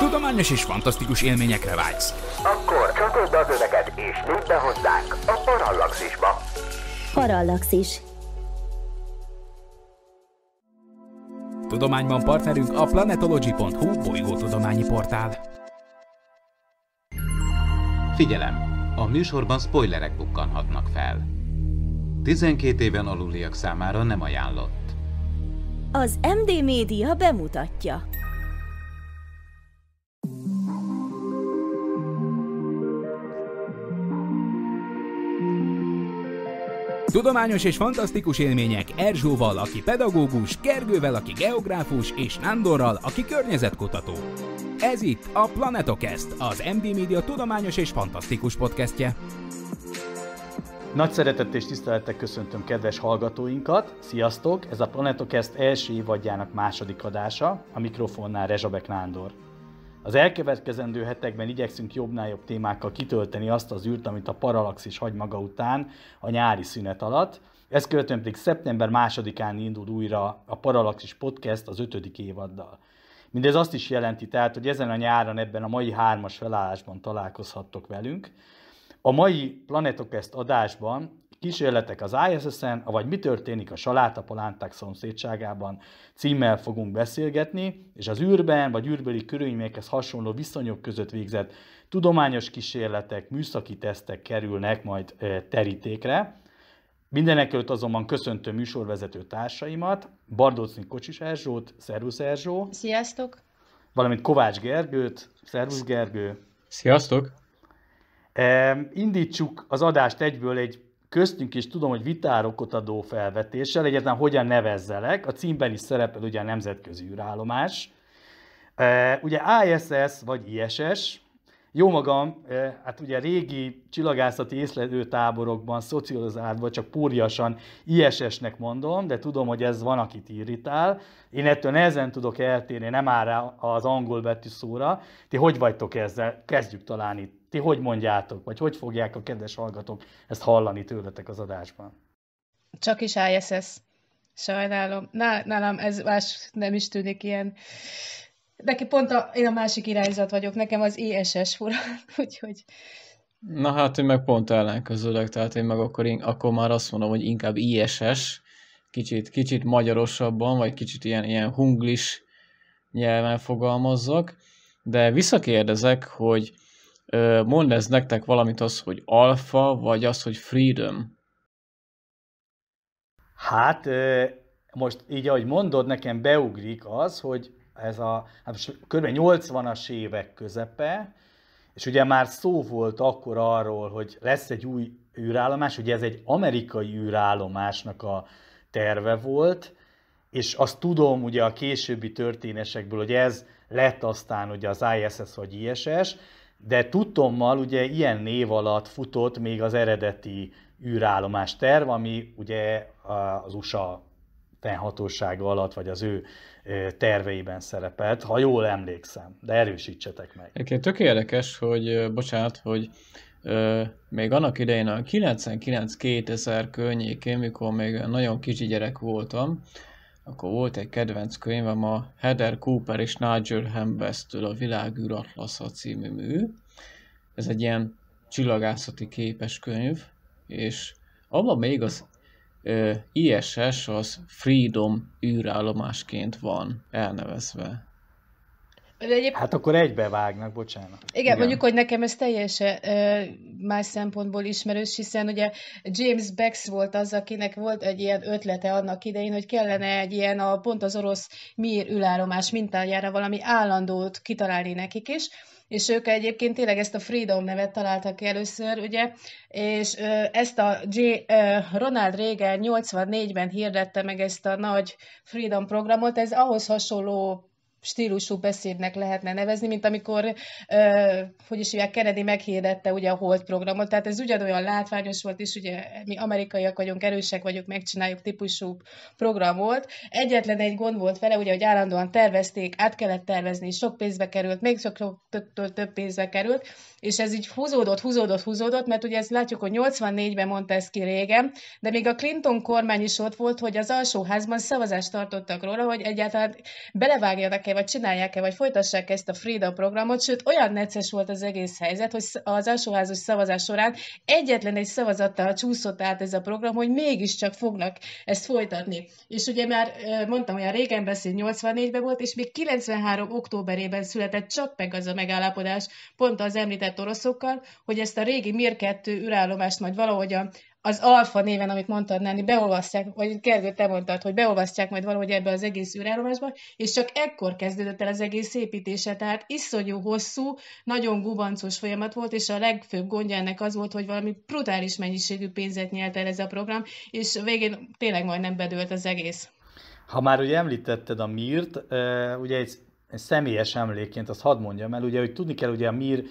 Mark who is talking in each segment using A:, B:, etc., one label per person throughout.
A: Tudományos és fantasztikus élményekre vágysz.
B: Akkor csatold az öveket és lépj be hozzánk a Parallaxisba.
C: Parallaxis.
A: Tudományban partnerünk a planetology.hu bolygótudományi portál.
D: Figyelem! A műsorban spoilerek bukkanhatnak fel. 12 éven aluliak számára nem ajánlott.
C: Az MD Média bemutatja.
A: Tudományos és fantasztikus élmények Erzsóval, aki pedagógus, Gergővel, aki geográfus, és Nándorral, aki környezetkutató. Ez itt a Planetokest, az MD Media tudományos és fantasztikus podcastje.
E: Nagy szeretettel és tisztelettel köszöntöm kedves hallgatóinkat. Sziasztok! Ez a Planetokest első évadjának második adása, a mikrofonnál Rezsabek Nándor. Az elkövetkezendő hetekben igyekszünk jobbnál jobb témákkal kitölteni azt az űrt, amit a Parallaxis hagy maga után a nyári szünet alatt. Ezt követően pedig szeptember másodikán indul újra a Parallaxis Podcast az ötödik évaddal. Mindez azt is jelenti tehát, hogy ezen a nyáron ebben a mai hármas felállásban találkozhattok velünk. A mai Planetokest adásban kísérletek az ISS-en, vagy mi történik a salátapalánták szomszédságában címmel fogunk beszélgetni, és az űrben vagy űrbeli körülményekhez hasonló viszonyok között végzett tudományos kísérletek, műszaki tesztek kerülnek majd terítékre. Mindenek előtt azonban köszöntöm műsorvezető társaimat, Bardócni Kocsis Erzsót, Szervusz Erzsó.
F: Sziasztok!
E: Valamint Kovács Gergőt, Szervusz Gergő.
G: Sziasztok!
E: Indítsuk az adást egyből egy köztünk is tudom, hogy vitárokot adó felvetéssel, egyáltalán hogyan nevezzelek. A címben is szerepel ugye a nemzetközi űrállomás. Ugye ISS vagy ISS, jó magam, hát ugye régi csillagászati észlelő táborokban szocializálva csak púriasan ISS-nek mondom, de tudom, hogy ez van, akit irritál. Én ettől nehezen tudok eltérni, nem áll rá az angol betű szóra. Ti hogy vagytok ezzel? Kezdjük talán itt. Ti hogy mondjátok, vagy hogy fogják a kedves hallgatók ezt hallani tőletek az adásban?
F: Csak is ISS. Sajnálom. Nálam ez más nem is tűnik ilyen Neki pont a, én a másik irányzat vagyok, nekem az ISS fura, úgyhogy...
G: Na hát én meg pont ellenkezőleg, tehát én meg akkor, én, akkor már azt mondom, hogy inkább ISS, kicsit, kicsit magyarosabban, vagy kicsit ilyen, ilyen hunglis nyelven fogalmazzak, de visszakérdezek, hogy mond ez nektek valamit az, hogy alfa, vagy az, hogy freedom?
E: Hát most így, ahogy mondod, nekem beugrik az, hogy ez a hát kb. 80-as évek közepe, és ugye már szó volt akkor arról, hogy lesz egy új űrállomás, ugye ez egy amerikai űrállomásnak a terve volt, és azt tudom ugye a későbbi történésekből, hogy ez lett aztán ugye az ISS vagy ISS, de tudtommal ugye ilyen név alatt futott még az eredeti űrállomás terv, ami ugye az USA fennhatósága alatt, vagy az ő terveiben szerepelt, ha jól emlékszem, de erősítsetek meg.
G: Egyébként tök érdekes, hogy, bocsánat, hogy ö, még annak idején a 99-2000 környékén, mikor még nagyon kicsi gyerek voltam, akkor volt egy kedvenc könyvem a Heather Cooper és Nigel Hambes-től a Világűr Atlasza című mű. Ez egy ilyen csillagászati képes könyv, és abban még az ISS az Freedom űrállomásként van elnevezve.
E: Egyéb... Hát akkor egybevágnak, bocsánat.
F: Igen, Igen, mondjuk, hogy nekem ez teljesen más szempontból ismerős, hiszen ugye James Bex volt az, akinek volt egy ilyen ötlete annak idején, hogy kellene egy ilyen a pont az orosz Mir űrállomás mintájára valami állandót kitalálni nekik is, és ők egyébként tényleg ezt a Freedom nevet találtak ki először, ugye, és ezt a J, Ronald Reagan 84-ben hirdette meg ezt a nagy Freedom programot, ez ahhoz hasonló stílusú beszédnek lehetne nevezni, mint amikor, uh, hogy is hívják, Kennedy meghirdette ugye a Hold programot, tehát ez ugyanolyan látványos volt, és ugye mi amerikaiak vagyunk, erősek vagyunk, megcsináljuk típusú program volt. Egyetlen egy gond volt vele, ugye, hogy állandóan tervezték, át kellett tervezni, sok pénzbe került, még sok több, több pénzbe került, és ez így húzódott, húzódott, húzódott, mert ugye ezt látjuk, hogy 84-ben mondta ezt ki régen, de még a Clinton kormány is ott volt, hogy az alsóházban szavazást tartottak róla, hogy egyáltalán belevágjanak hagyják-e, vagy csinálják-e, vagy folytassák ezt a Frida programot, sőt, olyan necces volt az egész helyzet, hogy az alsóházas szavazás során egyetlen egy szavazattal csúszott át ez a program, hogy mégiscsak fognak ezt folytatni. És ugye már mondtam, hogy a régen beszél 84-ben volt, és még 93. októberében született csak meg az a megállapodás, pont az említett oroszokkal, hogy ezt a régi Mir 2 űrállomást majd valahogyan az alfa néven, amit mondtad, Náni, beolvasztják, vagy Gergő, te mondtad, hogy beolvasztják majd valahogy ebbe az egész űrállomásba, és csak ekkor kezdődött el az egész építése, tehát iszonyú hosszú, nagyon gubancos folyamat volt, és a legfőbb gondja ennek az volt, hogy valami brutális mennyiségű pénzet nyert el ez a program, és végén tényleg majdnem bedőlt az egész.
E: Ha már ugye említetted a Mirt, ugye egy, egy személyes emlékként azt hadd mondjam el, ugye, hogy tudni kell, ugye a Mir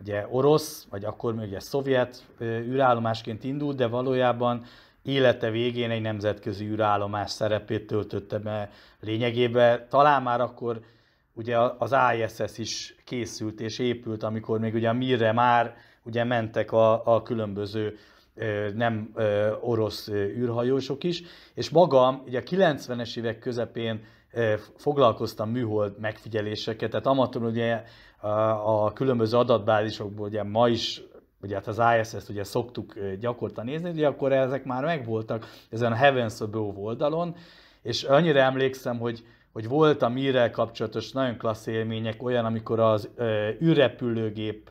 E: ugye orosz, vagy akkor még ugye szovjet űrállomásként indult, de valójában élete végén egy nemzetközi űrállomás szerepét töltötte be lényegében. Talán már akkor ugye az ISS is készült és épült, amikor még ugye a Mirre már ugye mentek a, a különböző nem orosz űrhajósok is, és magam ugye a 90-es évek közepén foglalkoztam műhold megfigyeléseket, tehát amatőr ugye a különböző adatbázisokból, ugye ma is ugye hát az ISS-t ugye szoktuk gyakorta nézni, ugye akkor ezek már megvoltak ezen a Heavens Above oldalon, és annyira emlékszem, hogy, hogy volt a mire kapcsolatos nagyon klassz élmények, olyan, amikor az űrrepülőgép,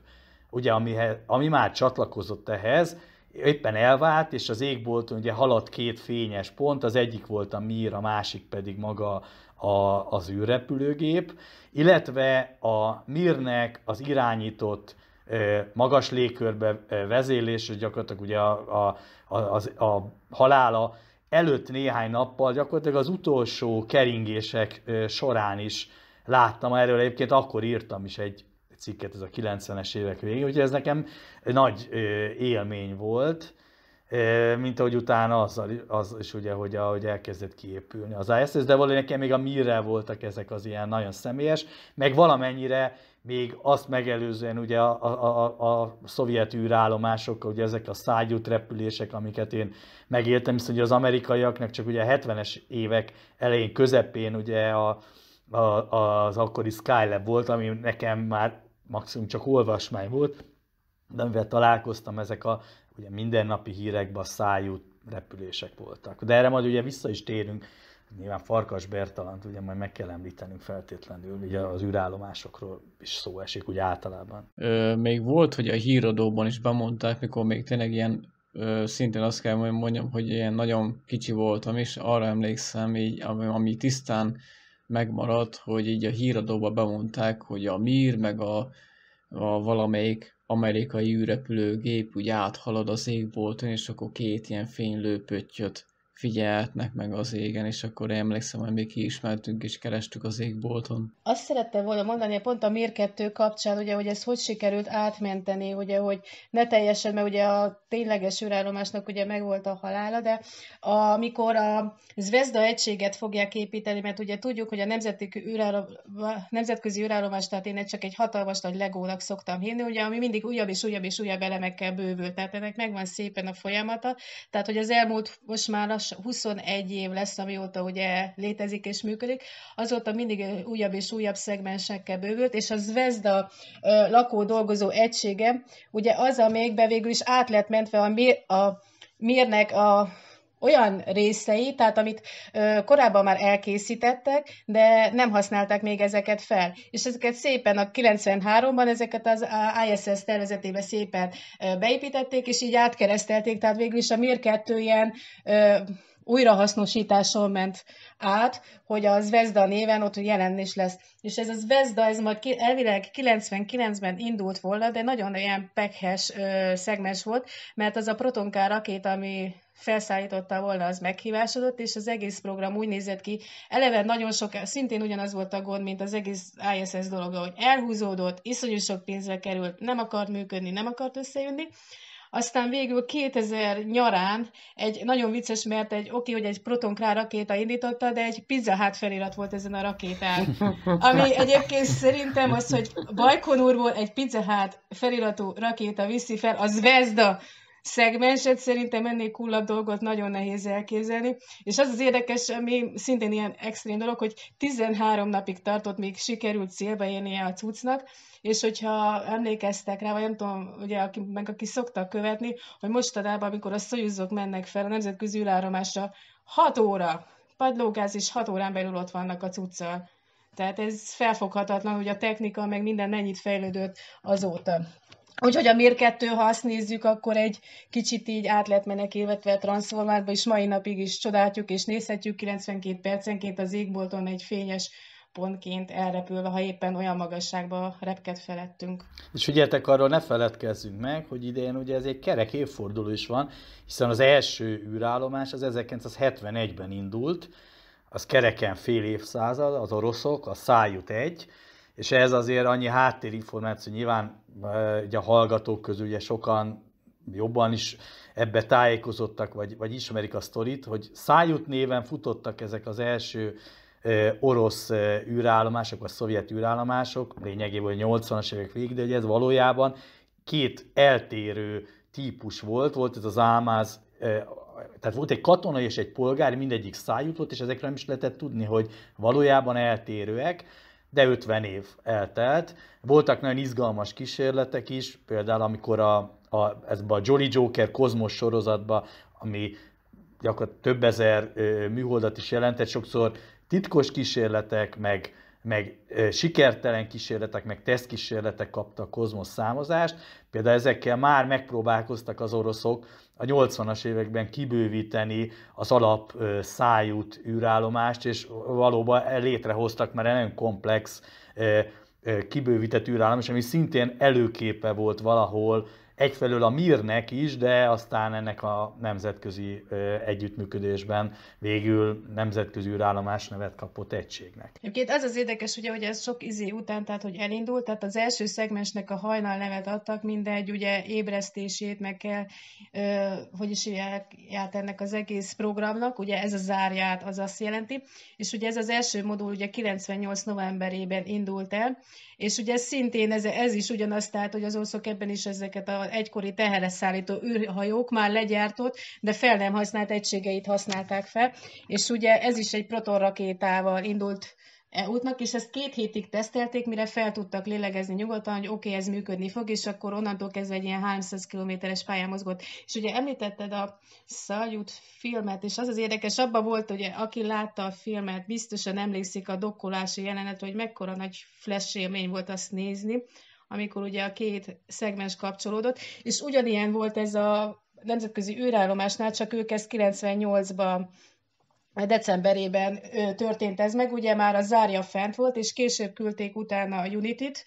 E: ugye, ami, ami már csatlakozott ehhez, éppen elvált, és az égbolton ugye haladt két fényes pont, az egyik volt a Mir, a másik pedig maga a, az űrrepülőgép, illetve a Mirnek az irányított magas légkörbe vezérlés, és gyakorlatilag ugye a, a, a, a halála előtt néhány nappal gyakorlatilag az utolsó keringések során is láttam erről, egyébként akkor írtam is egy cikket, ez a 90-es évek végén, úgyhogy ez nekem nagy élmény volt, mint ahogy utána az, az is ugye, hogy, ahogy elkezdett kiépülni. Az ISS, de valahogy nekem még a Mirrel voltak ezek az ilyen nagyon személyes, meg valamennyire még azt megelőzően ugye a, a, a, a szovjet űrállomások, ugye ezek a szágyút repülések, amiket én megéltem, hiszen ugye az amerikaiaknak csak ugye a 70-es évek elején, közepén ugye a, a, az akkori Skylab volt, ami nekem már maximum csak olvasmány volt, de mivel találkoztam, ezek a ugye mindennapi hírekben a szájú repülések voltak. De erre majd ugye vissza is térünk, nyilván Farkas Bertalant ugye majd meg kell említenünk feltétlenül, ugye az űrállomásokról is szó esik úgy általában.
G: Ö, még volt, hogy a híradóban is bemondták, mikor még tényleg ilyen ö, szintén azt kell mondjam, hogy ilyen nagyon kicsi voltam, és arra emlékszem, így, ami, ami tisztán megmaradt, hogy így a híradóban bemondták, hogy a Mir meg a, a valamelyik amerikai űrrepülőgép úgy áthalad az égbolton, és akkor két ilyen fénylő pöttyöt figyelhetnek meg az égen, és akkor emlékszem, hogy még kiismertünk és kerestük az égbolton.
F: Azt szerettem volna mondani, pont a Mir 2 kapcsán, ugye, hogy ez hogy sikerült átmenteni, ugye, hogy ne teljesen, mert ugye a tényleges űrállomásnak ugye megvolt a halála, de amikor a Zvezda egységet fogják építeni, mert ugye tudjuk, hogy a nemzeti űrállom, nemzetközi űrállomás, tehát én csak egy hatalmas nagy legónak szoktam hinni, ugye, ami mindig újabb és újabb és újabb elemekkel bővül, tehát ennek megvan szépen a folyamata, tehát hogy az elmúlt most már 21 év lesz, amióta ugye létezik és működik, azóta mindig újabb és újabb szegmensekkel bővült, és a Zvezda lakó dolgozó egysége, ugye az, a még be végül is át lett mentve a, mir, a Mirnek a olyan részei, tehát amit ö, korábban már elkészítettek, de nem használták még ezeket fel. És ezeket szépen a 93-ban ezeket az ISS tervezetébe szépen ö, beépítették, és így átkeresztelték, tehát végül is a Mir 2 ilyen ö, újrahasznosításon ment át, hogy a Zvezda néven ott jelen lesz. És ez a Zvezda, ez majd elvileg 99-ben indult volna, de nagyon ilyen pekhes szegmens volt, mert az a protonkár rakét, ami felszállította volna, az meghívásodott, és az egész program úgy nézett ki, eleve nagyon sok, szintén ugyanaz volt a gond, mint az egész ISS dolog, hogy elhúzódott, iszonyú sok pénzbe került, nem akart működni, nem akart összejönni, aztán végül 2000 nyarán egy nagyon vicces, mert egy oké, hogy egy protonkrá rakéta indította, de egy pizza hát felirat volt ezen a rakétán. Ami egyébként szerintem az, hogy Bajkonurból egy pizza hát feliratú rakéta viszi fel, az Zvezda szegmenset, szerintem ennél coolabb dolgot nagyon nehéz elképzelni. És az az érdekes, ami szintén ilyen extrém dolog, hogy 13 napig tartott, még sikerült célba érnie a cuccnak, és hogyha emlékeztek rá, vagy nem tudom, ugye, aki, meg aki szoktak követni, hogy mostanában, amikor a szojuzok mennek fel a nemzetközi űrállomásra, 6 óra, padlógáz, és 6 órán belül ott vannak a cuccal. Tehát ez felfoghatatlan, hogy a technika meg minden mennyit fejlődött azóta. Úgyhogy a Mir 2, ha azt nézzük, akkor egy kicsit így át lett menekélvetve transformálva, és mai napig is csodáljuk és nézhetjük 92 percenként az égbolton egy fényes pontként elrepülve, ha éppen olyan magasságba repked felettünk.
E: És figyeljetek, arról ne feledkezzünk meg, hogy idén ugye ez egy kerek évforduló is van, hiszen az első űrállomás az 1971-ben indult, az kereken fél évszázad, az oroszok, a Szájut egy, és ez azért annyi háttérinformáció, nyilván ugye a hallgatók közül ugye sokan jobban is ebbe tájékozottak, vagy, vagy ismerik a sztorit, hogy Szájut néven futottak ezek az első orosz űrállomások, vagy szovjet űrállomások, lényegében 80-as évek végig, de ez valójában két eltérő típus volt, volt ez az Álmáz, tehát volt egy katonai és egy polgári, mindegyik szájutott, és ezekről nem is lehetett tudni, hogy valójában eltérőek, de 50 év eltelt. Voltak nagyon izgalmas kísérletek is, például amikor a, a, ezben a Jolly Joker kozmos sorozatban, ami gyakorlatilag több ezer műholdat is jelentett, sokszor titkos kísérletek, meg, meg sikertelen kísérletek, meg tesztkísérletek kaptak kozmosz számozást. Például ezekkel már megpróbálkoztak az oroszok a 80-as években kibővíteni az alap szájút űrállomást, és valóban létrehoztak már egy nagyon komplex kibővített űrállomás, ami szintén előképe volt valahol egyfelől a Mirnek is, de aztán ennek a nemzetközi együttműködésben végül nemzetközi űrállomás nevet kapott egységnek.
F: Egyébként az az érdekes, ugye, hogy ez sok izé után, tehát hogy elindult, tehát az első szegmensnek a hajnal nevet adtak, mindegy, ugye ébresztését meg kell, ö, hogy is járt ennek az egész programnak, ugye ez a zárját az azt jelenti, és ugye ez az első modul ugye 98 novemberében indult el, és ugye szintén ez, ez is ugyanaz, tehát hogy az oroszok ebben is ezeket az egykori tehereszállító űrhajók már legyártott, de fel nem használt egységeit használták fel, és ugye ez is egy protonrakétával indult e útnak, és ezt két hétig tesztelték, mire fel tudtak lélegezni nyugodtan, hogy oké, okay, ez működni fog, és akkor onnantól kezdve egy ilyen 300 kilométeres pályán mozgott. És ugye említetted a Szaljut filmet, és az az érdekes, abban volt, hogy aki látta a filmet, biztosan emlékszik a dokkolási jelenetre, hogy mekkora nagy flash élmény volt azt nézni, amikor ugye a két szegmens kapcsolódott, és ugyanilyen volt ez a nemzetközi űrállomásnál, csak ők ezt 98-ban decemberében történt ez meg, ugye már a Zárja fent volt, és később küldték utána a Unity-t.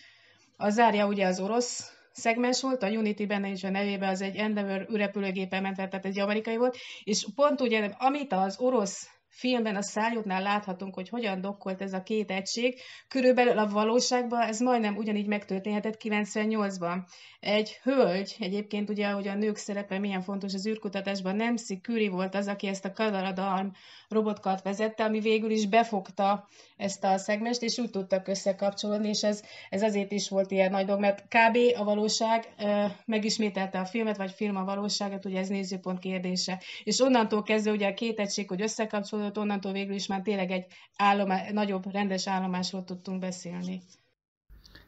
F: A Zárja ugye az orosz szegmens volt, a Unity benne is a nevében az egy Endeavour ürepülőgépen ment, tehát egy amerikai volt, és pont ugye, amit az orosz filmben a szájútnál láthatunk, hogy hogyan dokkolt ez a két egység. Körülbelül a valóságban ez majdnem ugyanígy megtörténhetett 98-ban. Egy hölgy, egyébként ugye, hogy a nők szerepe milyen fontos az űrkutatásban, Nancy Curie volt az, aki ezt a Kadaradalm robotkart vezette, ami végül is befogta ezt a szegmest, és úgy tudtak összekapcsolódni, és ez, ez azért is volt ilyen nagy dolog, mert kb. a valóság e, megismételte a filmet, vagy film a valóságot, ugye ez nézőpont kérdése. És onnantól kezdve ugye a két egység, hogy összekapcsolódott, onnantól végül is már tényleg egy állomá, nagyobb rendes állomásról tudtunk beszélni.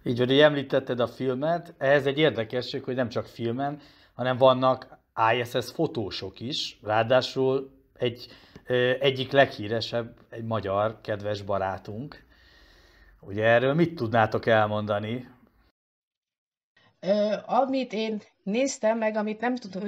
E: Így van, említetted a filmet, ehhez egy érdekesség, hogy nem csak filmen, hanem vannak ISS fotósok is, ráadásul egy egyik leghíresebb, egy magyar kedves barátunk. Ugye erről mit tudnátok elmondani?
F: Ö, amit én néztem meg, amit nem tudom,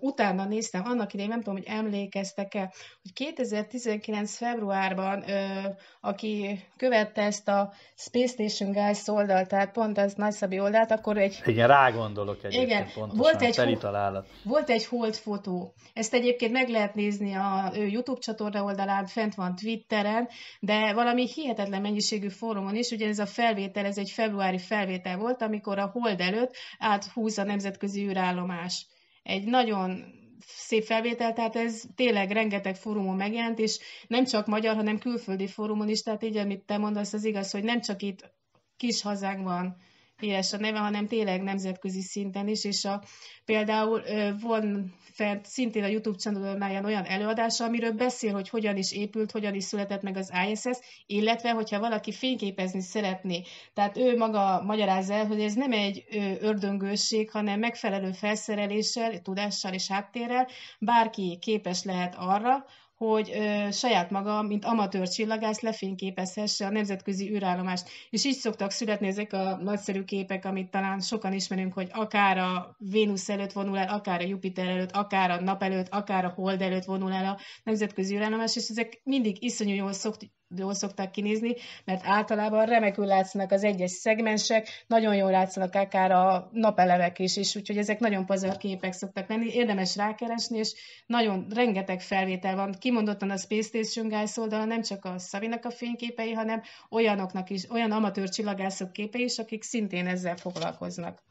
F: utána néztem, annak idején nem tudom, hogy emlékeztek-e, hogy 2019. februárban, ö, aki követte ezt a Space Station Guys oldalt, tehát pont az Nagyszabi oldalt, akkor egy...
E: Igen, rá gondolok egyébként igen, pontosan, volt egy, teli találat.
F: Volt egy hold fotó. Ezt egyébként meg lehet nézni a YouTube csatorna oldalán, fent van Twitteren, de valami hihetetlen mennyiségű fórumon is, ugye ez a felvétel, ez egy februári felvétel volt, amikor a hold előtt áthúz a nemzetközi űrállomás. Egy nagyon szép felvétel, tehát ez tényleg rengeteg fórumon megjelent, és nem csak magyar, hanem külföldi fórumon is, tehát így, amit te mondasz, az igaz, hogy nem csak itt kis hazánkban éles a neve, hanem tényleg nemzetközi szinten is, és a, például van fent szintén a YouTube csatornáján olyan előadása, amiről beszél, hogy hogyan is épült, hogyan is született meg az ISS, illetve hogyha valaki fényképezni szeretné. Tehát ő maga magyarázza el, hogy ez nem egy ördöngőség, hanem megfelelő felszereléssel, tudással és háttérrel bárki képes lehet arra, hogy ö, saját maga, mint amatőr csillagász lefényképezhesse a nemzetközi űrállomást. És így szoktak születni ezek a nagyszerű képek, amit talán sokan ismerünk, hogy akár a Vénusz előtt vonul el, akár a Jupiter előtt, akár a nap előtt, akár a Hold előtt vonul el a nemzetközi űrállomás, és ezek mindig iszonyú jól szokt, jól szokták kinézni, mert általában remekül látszanak az egyes szegmensek, nagyon jól látszanak akár a napelemek is, és úgyhogy ezek nagyon pazar képek szoktak lenni, érdemes rákeresni, és nagyon rengeteg felvétel van, kimondottan a Space Station Guys oldalon, nem csak a Szavinak a fényképei, hanem olyanoknak is, olyan amatőr csillagászok képei is, akik szintén ezzel foglalkoznak.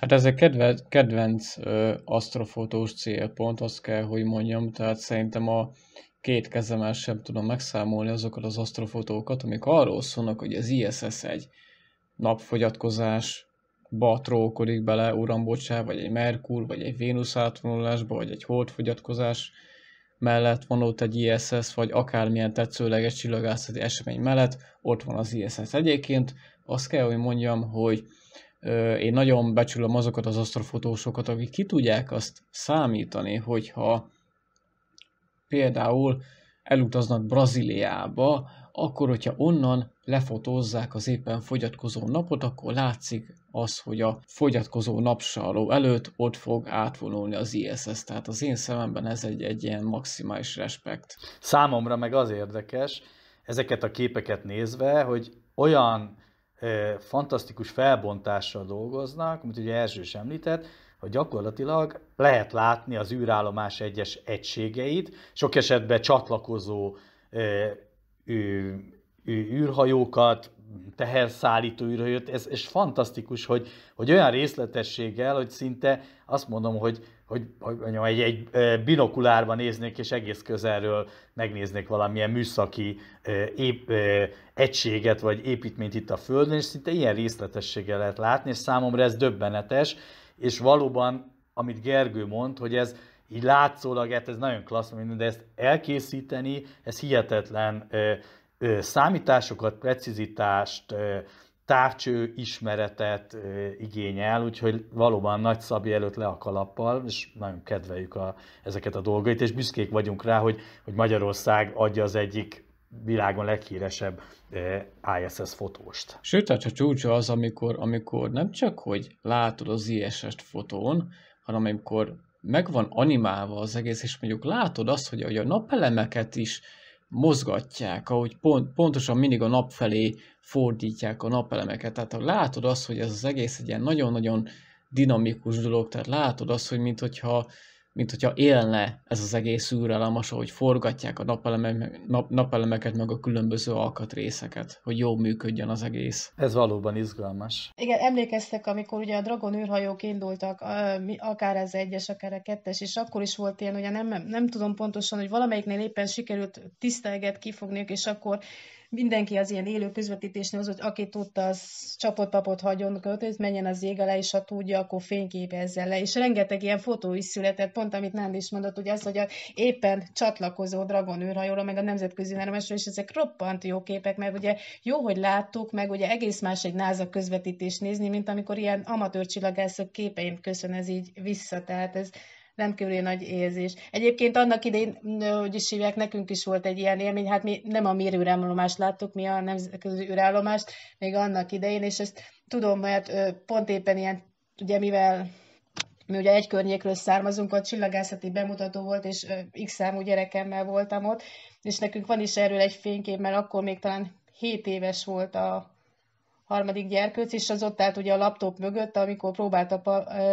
G: Hát ez egy kedvenc, kedvenc ö, asztrofotós célpont, azt kell, hogy mondjam, tehát szerintem a két kezemmel sem tudom megszámolni azokat az asztrofotókat, amik arról szólnak, hogy az ISS egy napfogyatkozásba trókodik bele Urambocsá, vagy egy Merkur, vagy egy Vénusz átvonulásba, vagy egy holdfogyatkozás mellett van ott egy ISS, vagy akármilyen tetszőleges csillagászati esemény mellett, ott van az ISS. Egyébként azt kell, hogy mondjam, hogy ö, én nagyon becsülöm azokat az asztrofotósokat, akik ki tudják azt számítani, hogyha például elutaznak Brazíliába, akkor, hogyha onnan lefotózzák az éppen fogyatkozó napot, akkor látszik az, hogy a fogyatkozó napsarló előtt ott fog átvonulni az ISS. Tehát az én szememben ez egy, egy ilyen maximális respekt.
E: Számomra meg az érdekes, ezeket a képeket nézve, hogy olyan e, fantasztikus felbontással dolgoznak, mint ugye Erzső is említett, hogy gyakorlatilag lehet látni az űrállomás egyes egységeit, sok esetben csatlakozó űrhajókat, teherszállító űrhajót, ez, ez fantasztikus, hogy, hogy olyan részletességgel, hogy szinte azt mondom, hogy, hogy, hogy mondjam, egy, egy binokulárban néznék, és egész közelről megnéznék valamilyen műszaki ép, egységet, vagy építményt itt a Földön, és szinte ilyen részletességgel lehet látni, és számomra ez döbbenetes, és valóban, amit Gergő mond, hogy ez így látszólag, hát ez nagyon klassz, de ezt elkészíteni, ez hihetetlen ö, ö, számításokat, precizitást, ö, távcső ismeretet ö, igényel, úgyhogy valóban nagy Szabi előtt le a kalappal, és nagyon kedveljük a, ezeket a dolgait, és büszkék vagyunk rá, hogy, hogy Magyarország adja az egyik világon leghíresebb eh, ISS fotóst.
G: Sőt, tehát a csúcsa az, amikor, amikor nem csak, hogy látod az ISS-t fotón, hanem amikor meg van animálva az egész, és mondjuk látod azt, hogy, hogy a napelemeket is mozgatják, ahogy pont, pontosan mindig a nap felé fordítják a napelemeket. Tehát látod azt, hogy ez az egész egy ilyen nagyon-nagyon dinamikus dolog, tehát látod azt, hogy mintha mint hogyha élne ez az egész űrállomás, ahogy forgatják a napelemek, nap, napelemeket, meg a különböző alkatrészeket, hogy jól működjön az egész.
E: Ez valóban izgalmas.
F: Igen, emlékeztek, amikor ugye a Dragon űrhajók indultak, akár ez egyes, akár a kettes, és akkor is volt ilyen, ugye nem, nem tudom pontosan, hogy valamelyiknél éppen sikerült tisztelget kifogniuk, és akkor mindenki az ilyen élő közvetítésnél az, hogy aki tudta, az csapott papot hagyjon költőt, menjen az ég alá, és ha tudja, akkor fényképezze le. És rengeteg ilyen fotó is született, pont amit nem is mondott, hogy az, hogy a éppen csatlakozó Dragon űrhajóra, meg a nemzetközi neremesről, és ezek roppant jó képek, mert ugye jó, hogy láttuk, meg ugye egész más egy NASA közvetítés nézni, mint amikor ilyen amatőr csillagászok képeim köszön ez így vissza, tehát ez rendkívül nagy érzés. Egyébként annak idején, hogy is hívják, nekünk is volt egy ilyen élmény, hát mi nem a mi űrállomást láttuk, mi a nemzetközi űrállomást, még annak idején, és ezt tudom, mert pont éppen ilyen, ugye mivel mi ugye egy környékről származunk, a csillagászati bemutató volt, és x számú gyerekemmel voltam ott, és nekünk van is erről egy fénykép, mert akkor még talán 7 éves volt a, harmadik gyerkőc, és az ott állt ugye a laptop mögött, amikor próbálta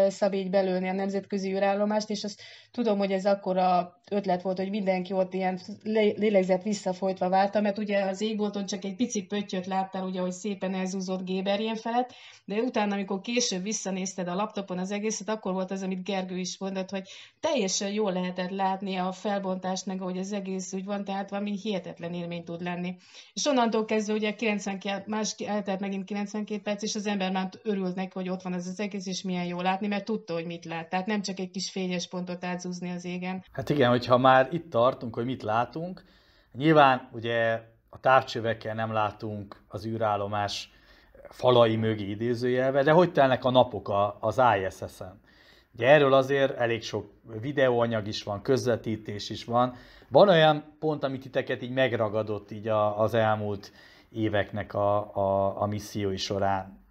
F: Szabi így belőni a nemzetközi űrállomást, és azt tudom, hogy ez akkora ötlet volt, hogy mindenki ott ilyen lélegzett visszafolytva várta, mert ugye az égbolton csak egy pici pöttyöt láttál, ugye, hogy szépen elzúzott Géberjen felett, de utána, amikor később visszanézted a laptopon az egészet, akkor volt az, amit Gergő is mondott, hogy teljesen jól lehetett látni a felbontást, meg ahogy az egész úgy van, tehát valami hihetetlen élmény tud lenni. És onnantól kezdve ugye 90 más eltelt megint 92 perc, és az ember már örült neki, hogy ott van ez az egész, és milyen jó látni, mert tudta, hogy mit lát. Tehát nem csak egy kis fényes pontot átszúzni az égen.
E: Hát igen, hogyha már itt tartunk, hogy mit látunk, nyilván ugye a távcsövekkel nem látunk az űrállomás falai mögé idézőjelve, de hogy telnek a napok az ISS-en? Ugye erről azért elég sok videóanyag is van, közvetítés is van. Van olyan pont, amit titeket így megragadott így az elmúlt éveknek a, a, a missziói során?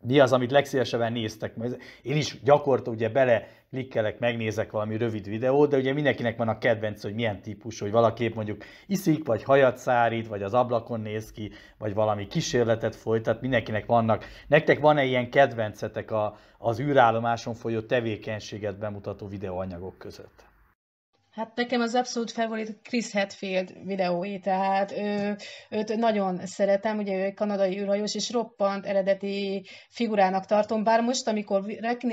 E: Mi az, amit legszívesebben néztek? Én is gyakorta ugye bele klikkelek, megnézek valami rövid videót, de ugye mindenkinek van a kedvenc, hogy milyen típus, hogy valaki mondjuk iszik, vagy hajat szárít, vagy az ablakon néz ki, vagy valami kísérletet folytat, mindenkinek vannak. Nektek van-e ilyen kedvencetek a, az űrállomáson folyó tevékenységet bemutató videóanyagok között?
F: Hát nekem az abszolút favorit Chris Hetfield videói, tehát ő, őt nagyon szeretem, ugye ő egy kanadai űrhajós, és roppant eredeti figurának tartom, bár most, amikor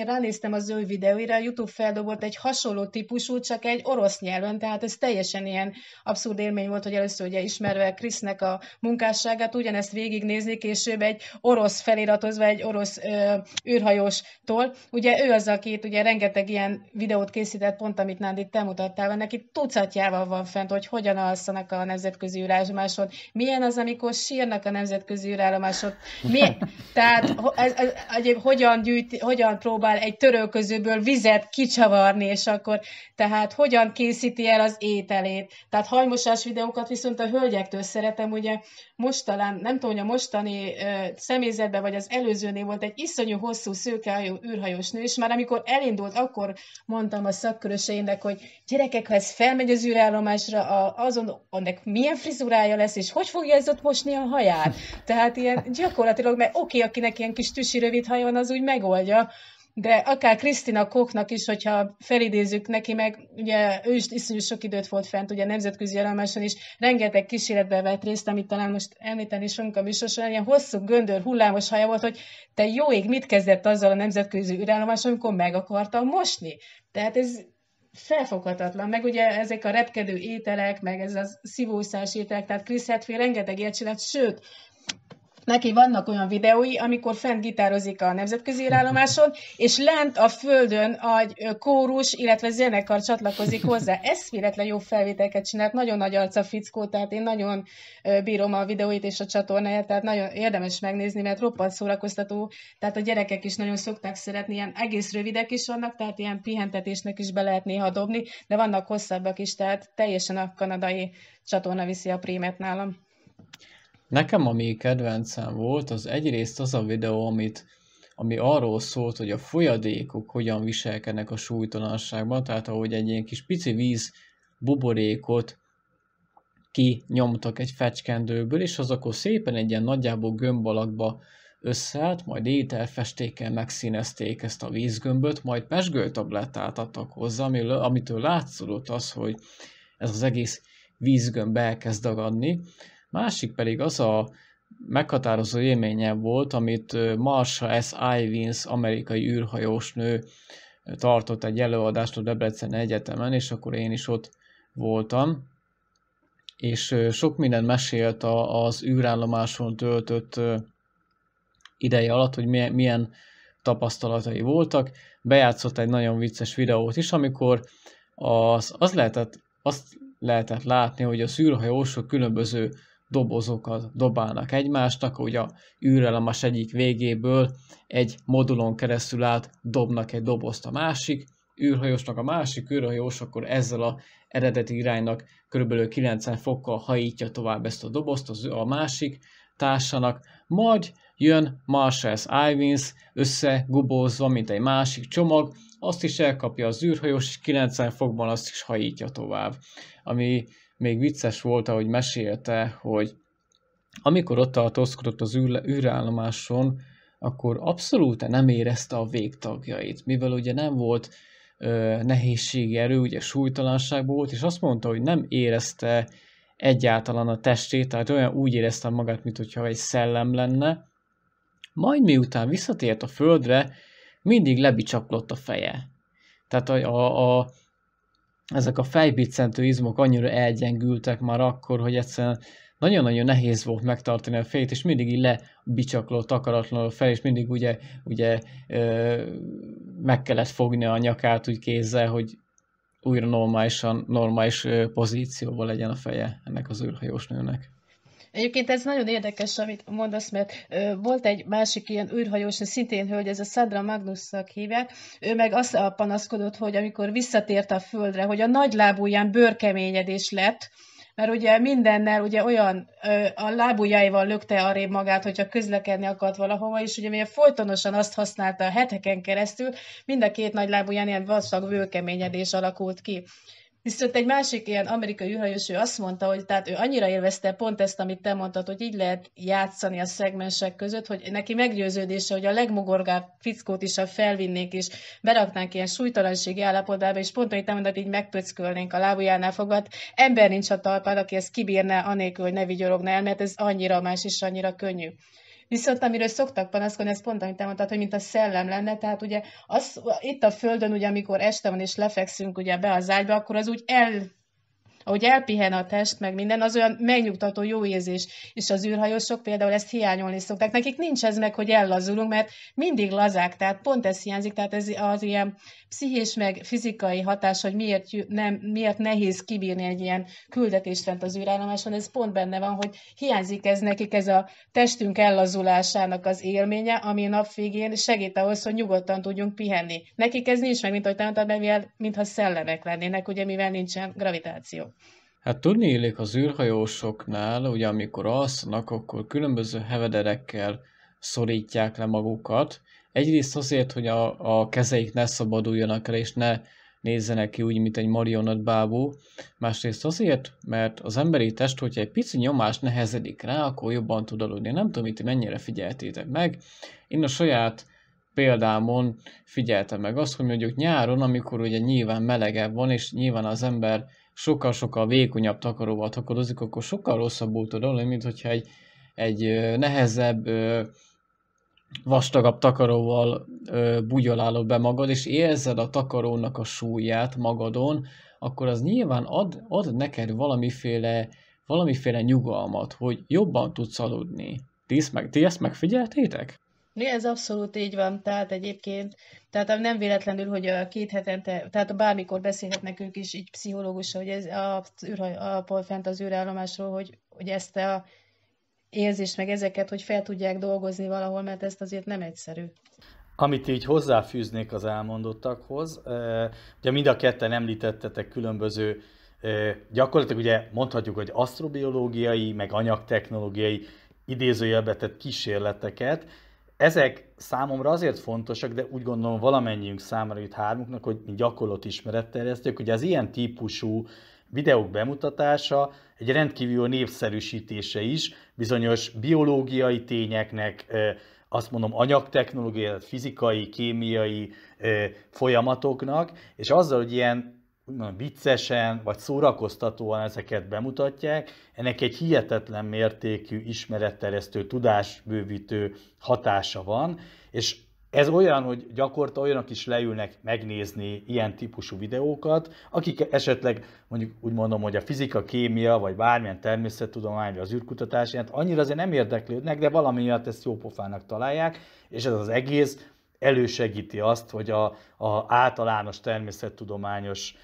F: ránéztem az ő videóira, YouTube feldobott egy hasonló típusú, csak egy orosz nyelven, tehát ez teljesen ilyen abszurd élmény volt, hogy először ugye ismerve Chrisnek a munkásságát, ugyanezt végignézni, később egy orosz feliratozva, egy orosz ö, űrhajóstól. Ugye ő az, akit ugye rengeteg ilyen videót készített, pont amit Nándi te mutattál, van neki tucatjával van fent, hogy hogyan alszanak a nemzetközi űrállomáson, milyen az, amikor sírnak a nemzetközi űrállomáson, milyen, tehát ez, ez, ez, hogyan, gyűjt, hogyan próbál egy törölközőből vizet kicsavarni, és akkor tehát hogyan készíti el az ételét. Tehát hajmosás videókat viszont a hölgyektől szeretem, ugye most talán, nem tudom, hogy a mostani uh, személyzetben, vagy az előzőnél volt egy iszonyú hosszú szőkehajú űrhajós nő, és már amikor elindult, akkor mondtam a szakköröseinek, hogy gyerekek, ha ez felmegy az űrállomásra, azon annak milyen frizurája lesz, és hogy fogja ez ott mosni a haját. Tehát ilyen gyakorlatilag, mert oké, okay, akinek ilyen kis tüsi rövid haja van, az úgy megoldja, de akár Krisztina Koknak is, hogyha felidézzük neki meg, ugye ő is iszonyú sok időt volt fent, ugye nemzetközi állomáson is, rengeteg kísérletbe vett részt, amit talán most említeni is fogunk a műsorban, ilyen hosszú, göndör, hullámos haja volt, hogy te jó ég, mit kezdett azzal a nemzetközi űrállomáson, amikor meg akartam mosni? Tehát ez felfoghatatlan, meg ugye ezek a repkedő ételek, meg ez a szívószás ételek, tehát Chris Hetfield rengeteg ilyet csinált, sőt, Neki vannak olyan videói, amikor fent gitározik a nemzetközi állomáson, és lent a földön egy kórus, illetve zenekar csatlakozik hozzá. Ez véletlen jó felvételket csinált, nagyon nagy arca fickó, tehát én nagyon bírom a videóit és a csatornáját, tehát nagyon érdemes megnézni, mert roppant szórakoztató, tehát a gyerekek is nagyon szokták szeretni, ilyen egész rövidek is vannak, tehát ilyen pihentetésnek is be lehet néha dobni, de vannak hosszabbak is, tehát teljesen a kanadai csatorna viszi a prímet nálam.
G: Nekem ami kedvencem volt, az egyrészt az a videó, amit, ami arról szólt, hogy a folyadékok hogyan viselkednek a súlytalanságban, tehát ahogy egy ilyen kis pici víz buborékot kinyomtak egy fecskendőből, és az akkor szépen egy ilyen nagyjából gömb alakba összeállt, majd ételfestékkel megszínezték ezt a vízgömböt, majd pesgőtablettát adtak hozzá, amitől látszódott az, hogy ez az egész vízgömb elkezd dagadni, Másik pedig az a meghatározó élménye volt, amit Marsha S. Ivins, amerikai űrhajós nő tartott egy előadást a Debrecen Egyetemen, és akkor én is ott voltam, és sok mindent mesélt az űrállomáson töltött ideje alatt, hogy milyen tapasztalatai voltak. Bejátszott egy nagyon vicces videót is, amikor az, az lehetett, azt lehetett látni, hogy a szűrhajósok különböző dobozokat dobálnak egymásnak, hogy a űrelemes egyik végéből egy modulon keresztül át dobnak egy dobozt a másik, űrhajósnak a másik űrhajós akkor ezzel a eredeti iránynak kb. 90 fokkal hajítja tovább ezt a dobozt az, a másik társanak, majd jön Marshall's Ivins összegubózva, mint egy másik csomag, azt is elkapja az űrhajós, és 90 fokban azt is hajítja tovább. Ami még vicces volt, ahogy mesélte, hogy amikor ott tartózkodott az űrállomáson, akkor abszolút nem érezte a végtagjait, mivel ugye nem volt ö, nehézségi erő, ugye súlytalanság volt, és azt mondta, hogy nem érezte egyáltalán a testét, tehát olyan úgy érezte magát, mintha egy szellem lenne. Majd miután visszatért a földre, mindig lebicsaklott a feje. Tehát a, a, a ezek a fejbiccentő izmok annyira elgyengültek már akkor, hogy egyszerűen nagyon-nagyon nehéz volt megtartani a fejét, és mindig így lebicsaklott akaratlanul fel, és mindig ugye, ugye ö, meg kellett fogni a nyakát úgy kézzel, hogy újra normálisan, normális pozícióban legyen a feje ennek az űrhajós nőnek.
F: Egyébként ez nagyon érdekes, amit mondasz, mert ö, volt egy másik ilyen űrhajós, szintén hölgy, ez a Sandra Magnusnak hívják, ő meg azt panaszkodott, hogy amikor visszatért a földre, hogy a nagylábúján bőrkeményedés lett, mert ugye mindennel ugye olyan ö, a lábujjáival lökte arrébb magát, hogyha közlekedni akart valahova, és ugye mivel folytonosan azt használta a heteken keresztül, mind a két nagy lábujján ilyen vastag vőkeményedés alakult ki. Viszont egy másik ilyen amerikai űrhajós, ő azt mondta, hogy tehát ő annyira élvezte pont ezt, amit te mondtad, hogy így lehet játszani a szegmensek között, hogy neki meggyőződése, hogy a legmugorgább fickót is, ha felvinnék és beraknánk ilyen súlytalanségi állapotba, és pont, hogy te mondtad, így megpöckölnénk a lábujánál fogad, ember nincs a talpán, aki ezt kibírná, anélkül, hogy ne vigyorogne el, mert ez annyira más és annyira könnyű. Viszont amiről szoktak panaszkodni, ez pont, amit te mondtad, hogy mint a szellem lenne, tehát ugye az, itt a Földön, ugye amikor este van és lefekszünk ugye be az ágyba, akkor az úgy el ahogy elpihen a test, meg minden, az olyan megnyugtató jó érzés. És az űrhajósok például ezt hiányolni szokták. Nekik nincs ez meg, hogy ellazulunk, mert mindig lazák, tehát pont ez hiányzik, tehát ez az ilyen pszichés meg fizikai hatás, hogy miért, nem, miért nehéz kibírni egy ilyen küldetést fent az űrállomáson, ez pont benne van, hogy hiányzik ez nekik, ez a testünk ellazulásának az élménye, ami nap végén segít ahhoz, hogy nyugodtan tudjunk pihenni. Nekik ez nincs meg, mint ahogy mondtad, mivel, mintha szellemek lennének, ugye mivel nincsen gravitáció.
G: Hát tudni illik az űrhajósoknál, ugye amikor alszanak, akkor különböző hevederekkel szorítják le magukat. Egyrészt azért, hogy a, a kezeik ne szabaduljanak el, és ne nézzenek ki úgy, mint egy marionett bábú. Másrészt azért, mert az emberi test, hogyha egy pici nyomás nehezedik rá, akkor jobban tud aludni. Nem tudom, itt mennyire figyeltétek meg. Én a saját példámon figyeltem meg azt, hogy mondjuk nyáron, amikor ugye nyilván melegebb van, és nyilván az ember sokkal-sokkal vékonyabb takaróval takarozik, akkor sokkal rosszabbul tud aludni, mint hogyha egy, egy nehezebb, vastagabb takaróval bugyolálod be magad, és érzed a takarónak a súlyát magadon, akkor az nyilván ad, ad neked valamiféle, valamiféle nyugalmat, hogy jobban tudsz aludni. Ti ezt, meg, ti ezt megfigyeltétek?
F: Mi ez abszolút így van, tehát egyébként, tehát nem véletlenül, hogy a két hetente, tehát bármikor beszélhetnek ők is így pszichológussal, hogy ez a, a, a fent az űrállomásról, hogy, hogy ezt a érzést, meg ezeket, hogy fel tudják dolgozni valahol, mert ezt azért nem egyszerű.
E: Amit így hozzáfűznék az elmondottakhoz, ugye mind a ketten említettetek különböző gyakorlatilag ugye mondhatjuk, hogy asztrobiológiai, meg anyagtechnológiai idézőjelbe tett kísérleteket, ezek számomra azért fontosak, de úgy gondolom valamennyiünk számára itt hármunknak, hogy mi gyakorlott ismeretterjesztők, hogy az ilyen típusú videók bemutatása egy rendkívül népszerűsítése is. Bizonyos biológiai tényeknek, azt mondom anyagtechnológiai, fizikai, kémiai folyamatoknak, és azzal, hogy ilyen úgymond viccesen vagy szórakoztatóan ezeket bemutatják, ennek egy hihetetlen mértékű ismeretteresztő, tudásbővítő hatása van, és ez olyan, hogy gyakorta olyanok is leülnek megnézni ilyen típusú videókat, akik esetleg mondjuk úgy mondom, hogy a fizika, kémia, vagy bármilyen természettudomány, vagy az űrkutatás ilyet annyira azért nem érdeklődnek, de valami miatt ezt jó pofának találják, és ez az egész elősegíti azt, hogy a, a általános természettudományos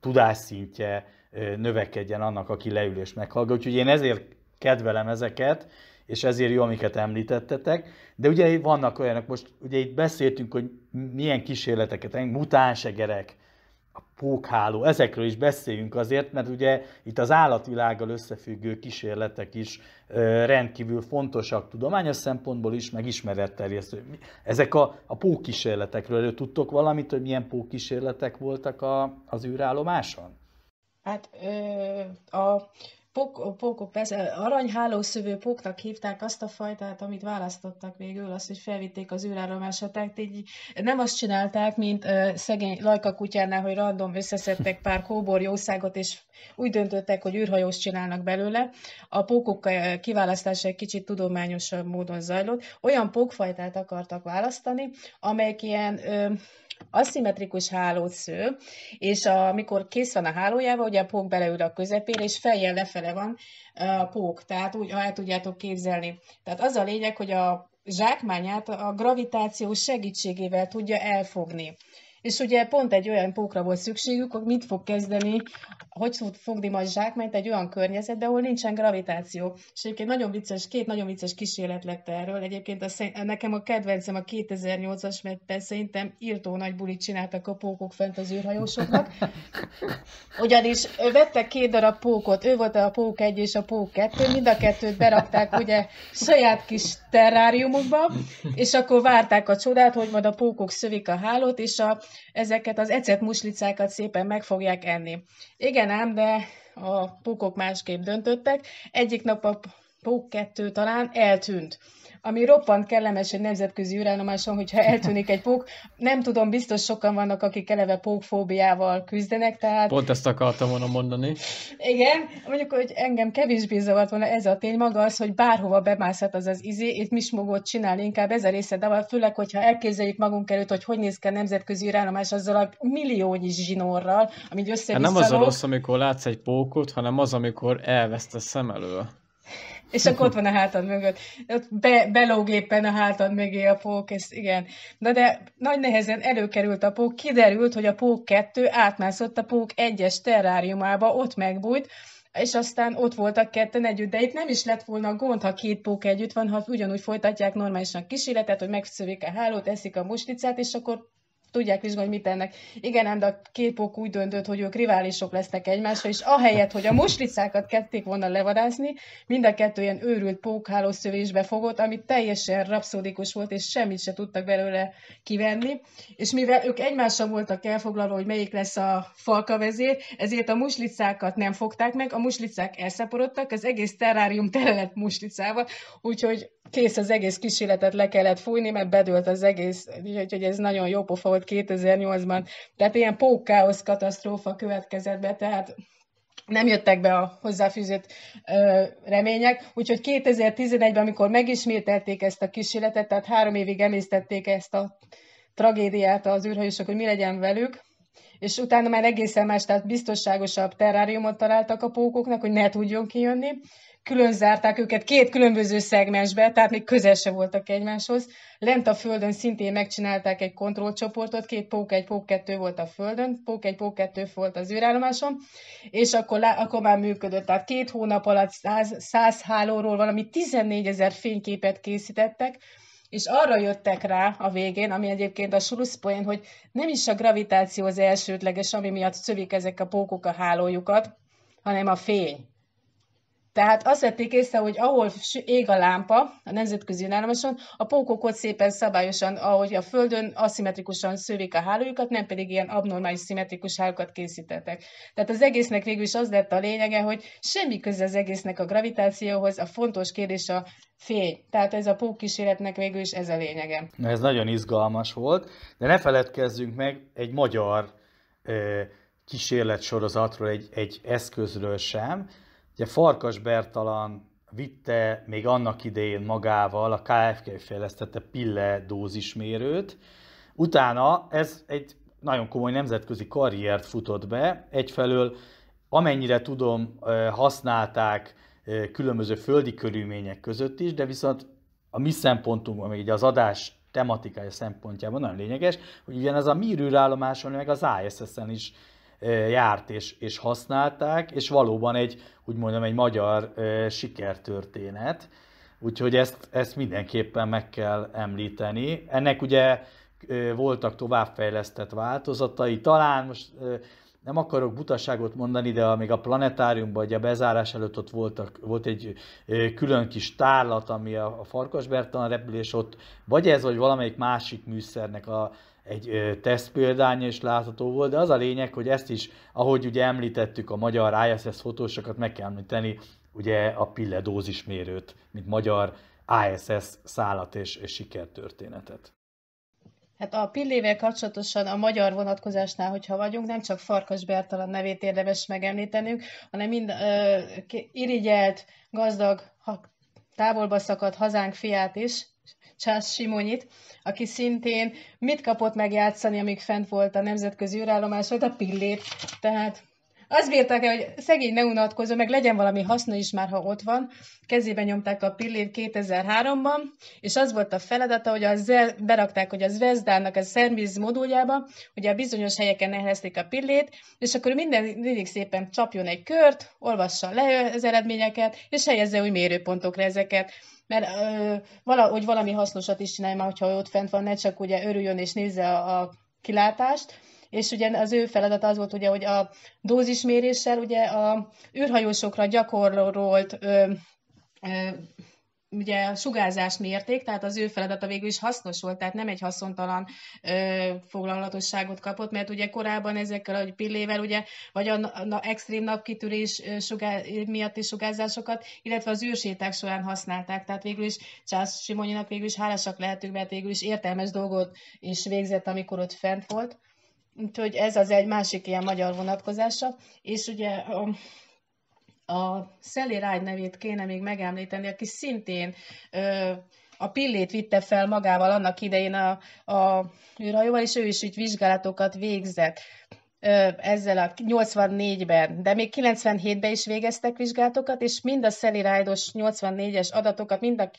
E: tudásszintje növekedjen annak, aki leül és meghallgat. Úgyhogy én ezért kedvelem ezeket, és ezért jó, amiket említettetek. De ugye vannak olyanok, most ugye itt beszéltünk, hogy milyen kísérleteket, mutánsegerek, a pókháló, ezekről is beszéljünk azért, mert ugye itt az állatvilággal összefüggő kísérletek is rendkívül fontosak tudományos szempontból is, meg ismeretterjesztő. Ezek a, a pókkísérletekről tudtok valamit, hogy milyen pókkísérletek voltak a, az űrállomáson?
F: Hát ö, a pók, pókok, persze, aranyhálószövő póknak hívták azt a fajtát, amit választottak végül, azt, hogy felvitték az űrállomásra. Tehát így nem azt csinálták, mint uh, szegény Lajka kutyánál, hogy random összeszedtek pár kóbor jószágot, és úgy döntöttek, hogy űrhajóst csinálnak belőle. A pókok kiválasztása egy kicsit tudományosabb módon zajlott. Olyan pókfajtát akartak választani, amelyek ilyen uh, aszimmetrikus hálót sző, és amikor kész van a hálójával, ugye a pók beleül a közepére, és fejjel lefelé tele van a pók, tehát úgy, ha el tudjátok képzelni. Tehát az a lényeg, hogy a zsákmányát a gravitáció segítségével tudja elfogni. És ugye pont egy olyan pókra volt szükségük, hogy mit fog kezdeni, hogy fog fogni majd zsákmányt egy olyan környezetbe, ahol nincsen gravitáció. És egyébként nagyon vicces, két nagyon vicces kísérlet lett erről. Egyébként a, nekem a kedvencem a 2008-as, mert szerintem írtó nagy bulit csináltak a pókok fent az űrhajósoknak. Ugyanis vettek két darab pókot, ő volt a pók egy és a pók kettő, mind a kettőt berakták ugye saját kis terráriumukba, és akkor várták a csodát, hogy majd a pókok szövik a hálót, és a ezeket az ecet muslicákat szépen meg fogják enni. Igen ám, de a pókok másképp döntöttek. Egyik nap a pók kettő talán eltűnt ami roppant kellemes egy nemzetközi űrállomáson, hogyha eltűnik egy pók. Nem tudom, biztos sokan vannak, akik eleve pókfóbiával küzdenek, tehát...
G: Pont ezt akartam volna mondani.
F: Igen, mondjuk, hogy engem kevésbé zavart volna ez a tény maga az, hogy bárhova bemászhat az az izé, itt mismogót csinálni, inkább ez a része, de főleg, hogyha elképzeljük magunk előtt, hogy hogy néz ki a nemzetközi űrállomás azzal a milliónyi zsinórral, amit össze
G: hát Nem az a rossz, amikor látsz egy pókot, hanem az, amikor elveszte szem elől
F: és akkor ott van a hátad mögött. Ott be, belóg éppen a hátad mögé a pók, ez igen. Na de nagy nehezen előkerült a pók, kiderült, hogy a pók kettő átmászott a pók egyes terráriumába, ott megbújt, és aztán ott voltak ketten együtt, de itt nem is lett volna gond, ha két pók együtt van, ha ugyanúgy folytatják normálisan kísérletet, hogy megszövik a hálót, eszik a muslicát, és akkor tudják vizsgálni, mit tennek. Igen, ám de a két pók úgy döntött, hogy ők riválisok lesznek egymásra, és ahelyett, hogy a muslicákat kették volna levadászni, mind a kettő ilyen őrült pókhálószövésbe fogott, ami teljesen rapszódikus volt, és semmit se tudtak belőle kivenni. És mivel ők egymással voltak elfoglalva, hogy melyik lesz a falka vezér, ezért a muslicákat nem fogták meg, a muslicák elszaporodtak, az egész terrárium tele lett muslicával, úgyhogy kész az egész kísérletet le kellett fújni, mert bedőlt az egész, úgyhogy ez nagyon jó pofa volt 2008-ban. Tehát ilyen pókkáosz katasztrófa következett be, tehát nem jöttek be a hozzáfűzött ö, remények, úgyhogy 2011-ben, amikor megismételték ezt a kísérletet, tehát három évig emésztették ezt a tragédiát az űrhajósok, hogy mi legyen velük, és utána már egészen más, tehát biztonságosabb terráriumot találtak a pókoknak, hogy ne tudjon kijönni, külön zárták őket két különböző szegmensbe, tehát még közel se voltak egymáshoz. Lent a földön szintén megcsinálták egy kontrollcsoportot, két pók egy, pók kettő volt a földön, pók egy, pók kettő volt az űrállomáson, és akkor, akkor már működött. Tehát két hónap alatt 100, 100 hálóról valami 14 ezer fényképet készítettek, és arra jöttek rá a végén, ami egyébként a slusszpoén, hogy nem is a gravitáció az elsődleges, ami miatt szövik ezek a pókok a hálójukat, hanem a fény. Tehát azt vették észre, hogy ahol ég a lámpa a nemzetközi állomáson, a pókok ott szépen szabályosan, ahogy a Földön aszimmetrikusan szövik a hálójukat, nem pedig ilyen abnormális szimmetrikus hálókat készítettek. Tehát az egésznek végül is az lett a lényege, hogy semmi köze az egésznek a gravitációhoz, a fontos kérdés a fény. Tehát ez a pók kísérletnek végül is ez a lényege.
E: Na, ez nagyon izgalmas volt, de ne feledkezzünk meg egy magyar kísérletsorozatról, egy, egy eszközről sem, Ugye Farkas Bertalan vitte még annak idején magával, a KFK fejlesztette pille dózismérőt, utána ez egy nagyon komoly nemzetközi karriert futott be, egyfelől amennyire tudom, használták különböző földi körülmények között is, de viszont a mi szempontunk, ami az adás tematikája szempontjában nagyon lényeges, hogy ugyanez a mi űrállomáson, meg az ISS-en is járt és, és használták, és valóban egy, úgy mondom, egy magyar sikertörténet. Úgyhogy ezt, ezt mindenképpen meg kell említeni. Ennek ugye voltak továbbfejlesztett változatai, talán most nem akarok butaságot mondani, de még a planetáriumban, ugye a bezárás előtt ott voltak, volt egy külön kis tárlat, ami a, a Farkasbertalan repülés ott, vagy ez, vagy valamelyik másik műszernek a egy tesztpéldánya is látható volt, de az a lényeg, hogy ezt is, ahogy ugye említettük a magyar ISS fotósokat, meg kell említeni ugye a pille dózismérőt, mint magyar ISS szállat és, és sikertörténetet.
F: Hát a pillével kapcsolatosan a magyar vonatkozásnál, hogyha vagyunk, nem csak Farkas Bertalan nevét érdemes megemlítenünk, hanem mind ö, irigyelt, gazdag, ha távolba szakadt hazánk fiát is, Csász Simonyit, aki szintén mit kapott megjátszani, amíg fent volt a nemzetközi űrállomás, vagy a pillét. Tehát azt bírták el, hogy szegény ne unatkozó, meg legyen valami haszna is már, ha ott van. Kezében nyomták a pillét 2003-ban, és az volt a feladata, hogy az berakták, hogy az Zvezdának a szerviz moduljába, ugye a bizonyos helyeken elhelyezték a pillét, és akkor minden mindig szépen csapjon egy kört, olvassa le az eredményeket, és helyezze új mérőpontokra ezeket mert ö, valami hasznosat is csinálj már, hogyha ott fent van, ne csak ugye örüljön és nézze a, a kilátást, és ugye az ő feladata az volt, ugye, hogy a dózisméréssel ugye a űrhajósokra gyakorolt ö, ö, ugye sugárzást mérték, tehát az ő feladata végül is hasznos volt, tehát nem egy haszontalan ö, foglalatosságot kapott, mert ugye korábban ezekkel a pillével, ugye, vagy a, a extrém napkitűrés sugár, miatti sugárzásokat, illetve az űrséták során használták, tehát végül is Csász Simonyinak végül is hálásak lehetünk, mert végül is értelmes dolgot is végzett, amikor ott fent volt. Úgyhogy ez az egy másik ilyen magyar vonatkozása, és ugye a, a Sally Ride nevét kéne még megemlíteni, aki szintén ö, a pillét vitte fel magával annak idején a, a űrhajóval, és ő is így vizsgálatokat végzett ezzel a 84-ben, de még 97-ben is végeztek vizsgálatokat, és mind a Ride-os 84-es adatokat, mind a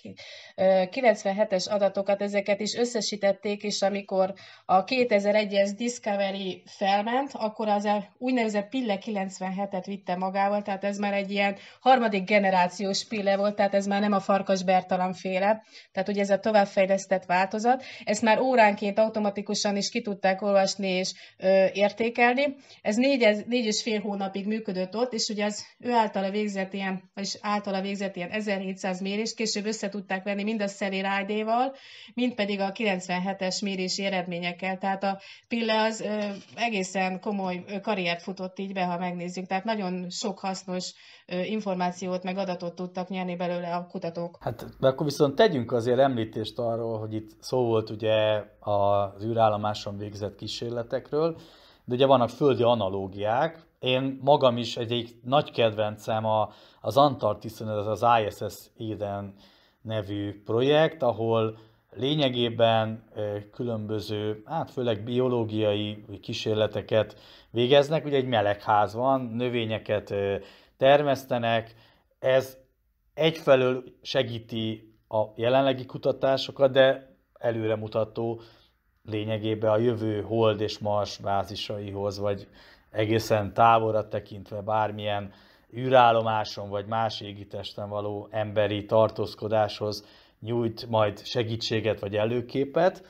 F: 97-es adatokat, ezeket is összesítették, és amikor a 2001-es Discovery felment, akkor az a úgynevezett Pille 97-et vitte magával, tehát ez már egy ilyen harmadik generációs pille volt, tehát ez már nem a Farkas Bertalan féle, tehát ugye ez a továbbfejlesztett változat. Ezt már óránként automatikusan is ki tudták olvasni és ö, értékelni, csinálni. Ez négy, négy és fél hónapig működött ott, és ugye az ő általa végzett ilyen, vagyis általa végzett ilyen 1700 mérést, később össze tudták venni mind a Sally Ride-val, mind pedig a 97-es mérési eredményekkel. Tehát a Pille az ö, egészen komoly karriert futott így be, ha megnézzük. Tehát nagyon sok hasznos ö, információt, meg adatot tudtak nyerni belőle a kutatók.
E: Hát, de akkor viszont tegyünk azért említést arról, hogy itt szó volt ugye az űrállomáson végzett kísérletekről, de ugye vannak földi analógiák. Én magam is egyik nagy kedvencem a, az Antarktiszon, ez az ISS Eden nevű projekt, ahol lényegében különböző, hát főleg biológiai kísérleteket végeznek. Ugye egy melegház van, növényeket termesztenek, ez egyfelől segíti a jelenlegi kutatásokat, de előremutató lényegében a jövő hold és mars bázisaihoz, vagy egészen távolra tekintve bármilyen űrállomáson vagy más égitesten való emberi tartózkodáshoz nyújt majd segítséget vagy előképet.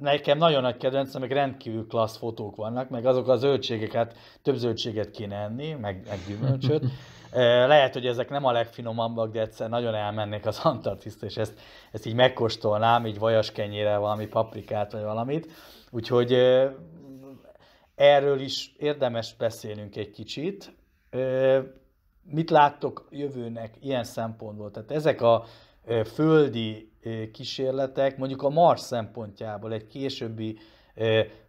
E: Nekem nagyon nagy kedvencem, meg rendkívül klassz fotók vannak, meg azok a zöldségeket, több zöldséget kéne enni, meg, meg gyümölcsöt. Lehet, hogy ezek nem a legfinomabbak, de egyszer nagyon elmennék az Antarktisztra, és ezt, ezt így megkóstolnám, így vajaskenyére valami paprikát, vagy valamit. Úgyhogy erről is érdemes beszélnünk egy kicsit. Mit láttok jövőnek ilyen szempontból? Tehát ezek a földi kísérletek, mondjuk a Mars szempontjából egy későbbi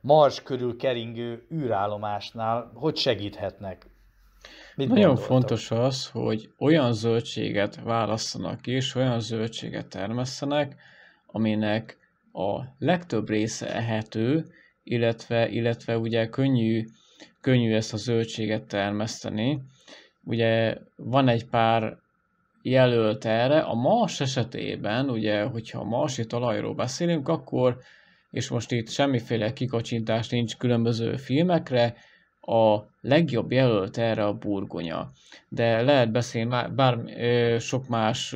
E: Mars körül keringő űrállomásnál hogy segíthetnek?
G: Mit Nagyon gondoltak? fontos az, hogy olyan zöldséget válasszanak és olyan zöldséget termesszenek, aminek a legtöbb része ehető, illetve, illetve ugye könnyű, könnyű ezt a zöldséget termeszteni. Ugye van egy pár jelölt erre. A Mars esetében, ugye, hogyha a marsi talajról beszélünk, akkor, és most itt semmiféle kikacsintás nincs különböző filmekre, a legjobb jelölt erre a burgonya. De lehet beszélni bár sok más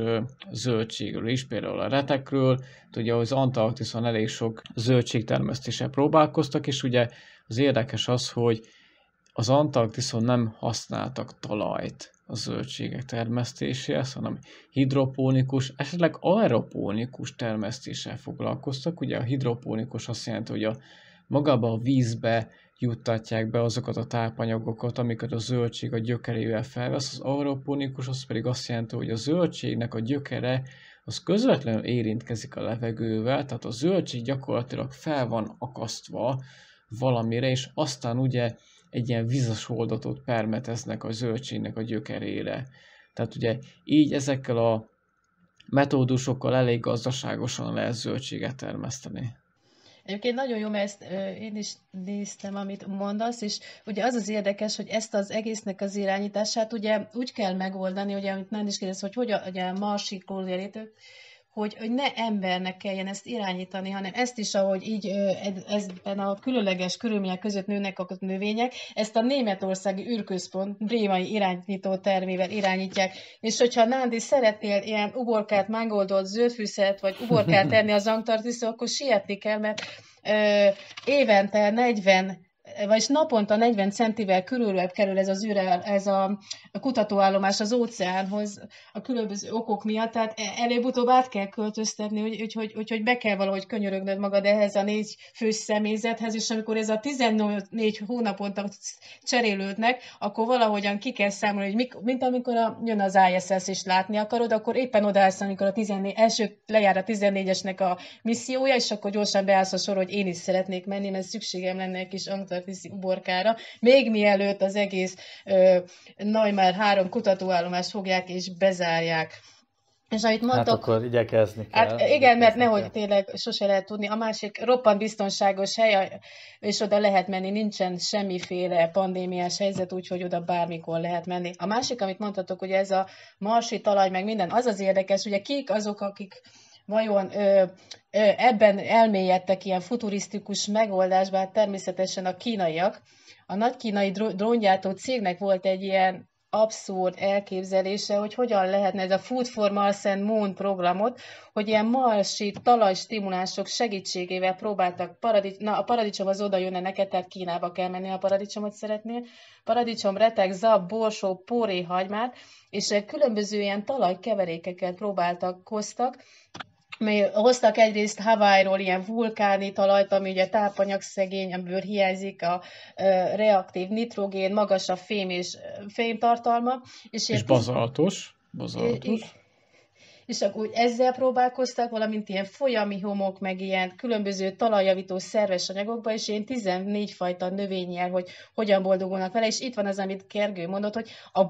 G: zöldségről is, például a retekről, ugye az Antarktiszon elég sok zöldségtermesztéssel próbálkoztak, és ugye az érdekes az, hogy az Antarktiszon nem használtak talajt a zöldségek termesztéséhez, hanem hidropónikus, esetleg aeropónikus termesztéssel foglalkoztak. Ugye a hidropónikus azt jelenti, hogy a magába a vízbe juttatják be azokat a tápanyagokat, amiket a zöldség a gyökerével felvesz. Az aeroponikus az pedig azt jelenti, hogy a zöldségnek a gyökere az közvetlenül érintkezik a levegővel, tehát a zöldség gyakorlatilag fel van akasztva valamire, és aztán ugye egy ilyen vizes oldatot permeteznek a zöldségnek a gyökerére. Tehát ugye így ezekkel a metódusokkal elég gazdaságosan lehet zöldséget termeszteni.
F: Egyébként nagyon jó, mert ezt én is néztem, amit mondasz, és ugye az az érdekes, hogy ezt az egésznek az irányítását ugye úgy kell megoldani, ugye, amit nem is kérdez, hogy hogy a, ugye a marsikról hogy, hogy ne embernek kelljen ezt irányítani, hanem ezt is, ahogy így ezben a különleges körülmények között nőnek a növények, ezt a németországi űrközpont brémai irányító termével irányítják. És hogyha Nándi szeretnél ilyen uborkát, mángoldott zöldfűszert, vagy uborkát tenni az Antarktiszra, akkor sietni kell, mert ö, évente 40 vagyis naponta 40 centivel körülebb kerül ez az űre, ez a, kutatóállomás az óceánhoz a különböző okok miatt, tehát e, előbb-utóbb át kell költöztetni, úgyhogy úgy, úgy, úgy be kell valahogy könyörögnöd magad ehhez a négy fős személyzethez, és amikor ez a 14 hónaponta cserélődnek, akkor valahogyan ki kell számolni, hogy mik, mint amikor a, jön az ISS és látni akarod, akkor éppen odaállsz, amikor a 14, első lejár a 14-esnek a missziója, és akkor gyorsan beállsz a sor, hogy én is szeretnék menni, mert szükségem lenne egy kis viszi uborkára, még mielőtt az egész Neumar három kutatóállomást fogják és bezárják.
E: És amit mondtok, hát akkor igyekezni
F: kell. Hát igen, mert nehogy kell. tényleg sose lehet tudni. A másik roppant biztonságos hely, és oda lehet menni, nincsen semmiféle pandémiás helyzet, úgyhogy oda bármikor lehet menni. A másik, amit mondhatok, hogy ez a marsi talaj, meg minden, az az érdekes, ugye kik azok, akik vajon ö, ö, ebben elmélyedtek ilyen futurisztikus megoldásba, hát természetesen a kínaiak. A nagy kínai dróngyártó cégnek volt egy ilyen abszurd elképzelése, hogy hogyan lehetne ez a Food for Mars and Moon programot, hogy ilyen marsi talajstimulások segítségével próbáltak, paradics, na a paradicsom az oda jönne neked, tehát Kínába kell menni, ha paradicsomot szeretnél, paradicsom, retek, zab, borsó, póré, hagymát, és különböző ilyen talajkeverékeket próbáltak, hoztak, hoztak egyrészt Hawaii-ról ilyen vulkáni talajt, ami ugye tápanyag szegény, amiből hiányzik a reaktív nitrogén, magas a fém és fémtartalma.
G: És, és bazaltos. bazaltos.
F: És, és akkor ezzel próbálkoztak, valamint ilyen folyami homok, meg ilyen különböző talajjavító szerves anyagokba, és ilyen 14 fajta növényjel, hogy hogyan boldogulnak vele, és itt van az, amit Kergő mondott, hogy a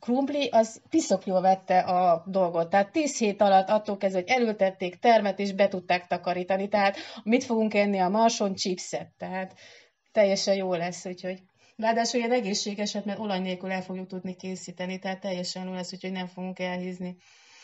F: krumpli az piszok jól vette a dolgot. Tehát 10 hét alatt attól kezdve, hogy elültették termet, és be tudták takarítani. Tehát mit fogunk enni a marson? Chipset. Tehát teljesen jó lesz, úgyhogy Ráadásul ilyen egészségeset, mert olaj nélkül el fogjuk tudni készíteni, tehát teljesen jó lesz, úgyhogy nem fogunk elhízni.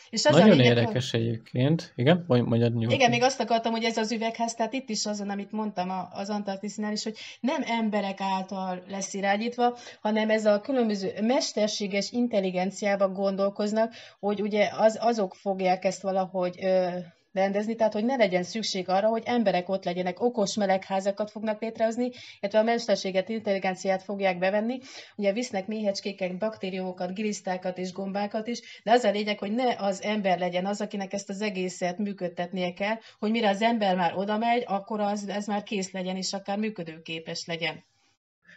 G: És az Nagyon lényeg, érdekes hogy... egyébként. Igen, mondjad
F: nyugodtan. Igen, még azt akartam, hogy ez az üvegház, tehát itt is azon, amit mondtam az Antarktisznál is, hogy nem emberek által lesz irányítva, hanem ez a különböző mesterséges intelligenciában gondolkoznak, hogy ugye az, azok fogják ezt valahogy ö, rendezni, tehát hogy ne legyen szükség arra, hogy emberek ott legyenek, okos melegházakat fognak létrehozni, illetve a mesterséget, intelligenciát fogják bevenni. Ugye visznek méhecskéket, baktériumokat, gilisztákat és gombákat is, de az a lényeg, hogy ne az ember legyen az, akinek ezt az egészet működtetnie kell, hogy mire az ember már oda megy, akkor az, ez már kész legyen, és akár működőképes legyen.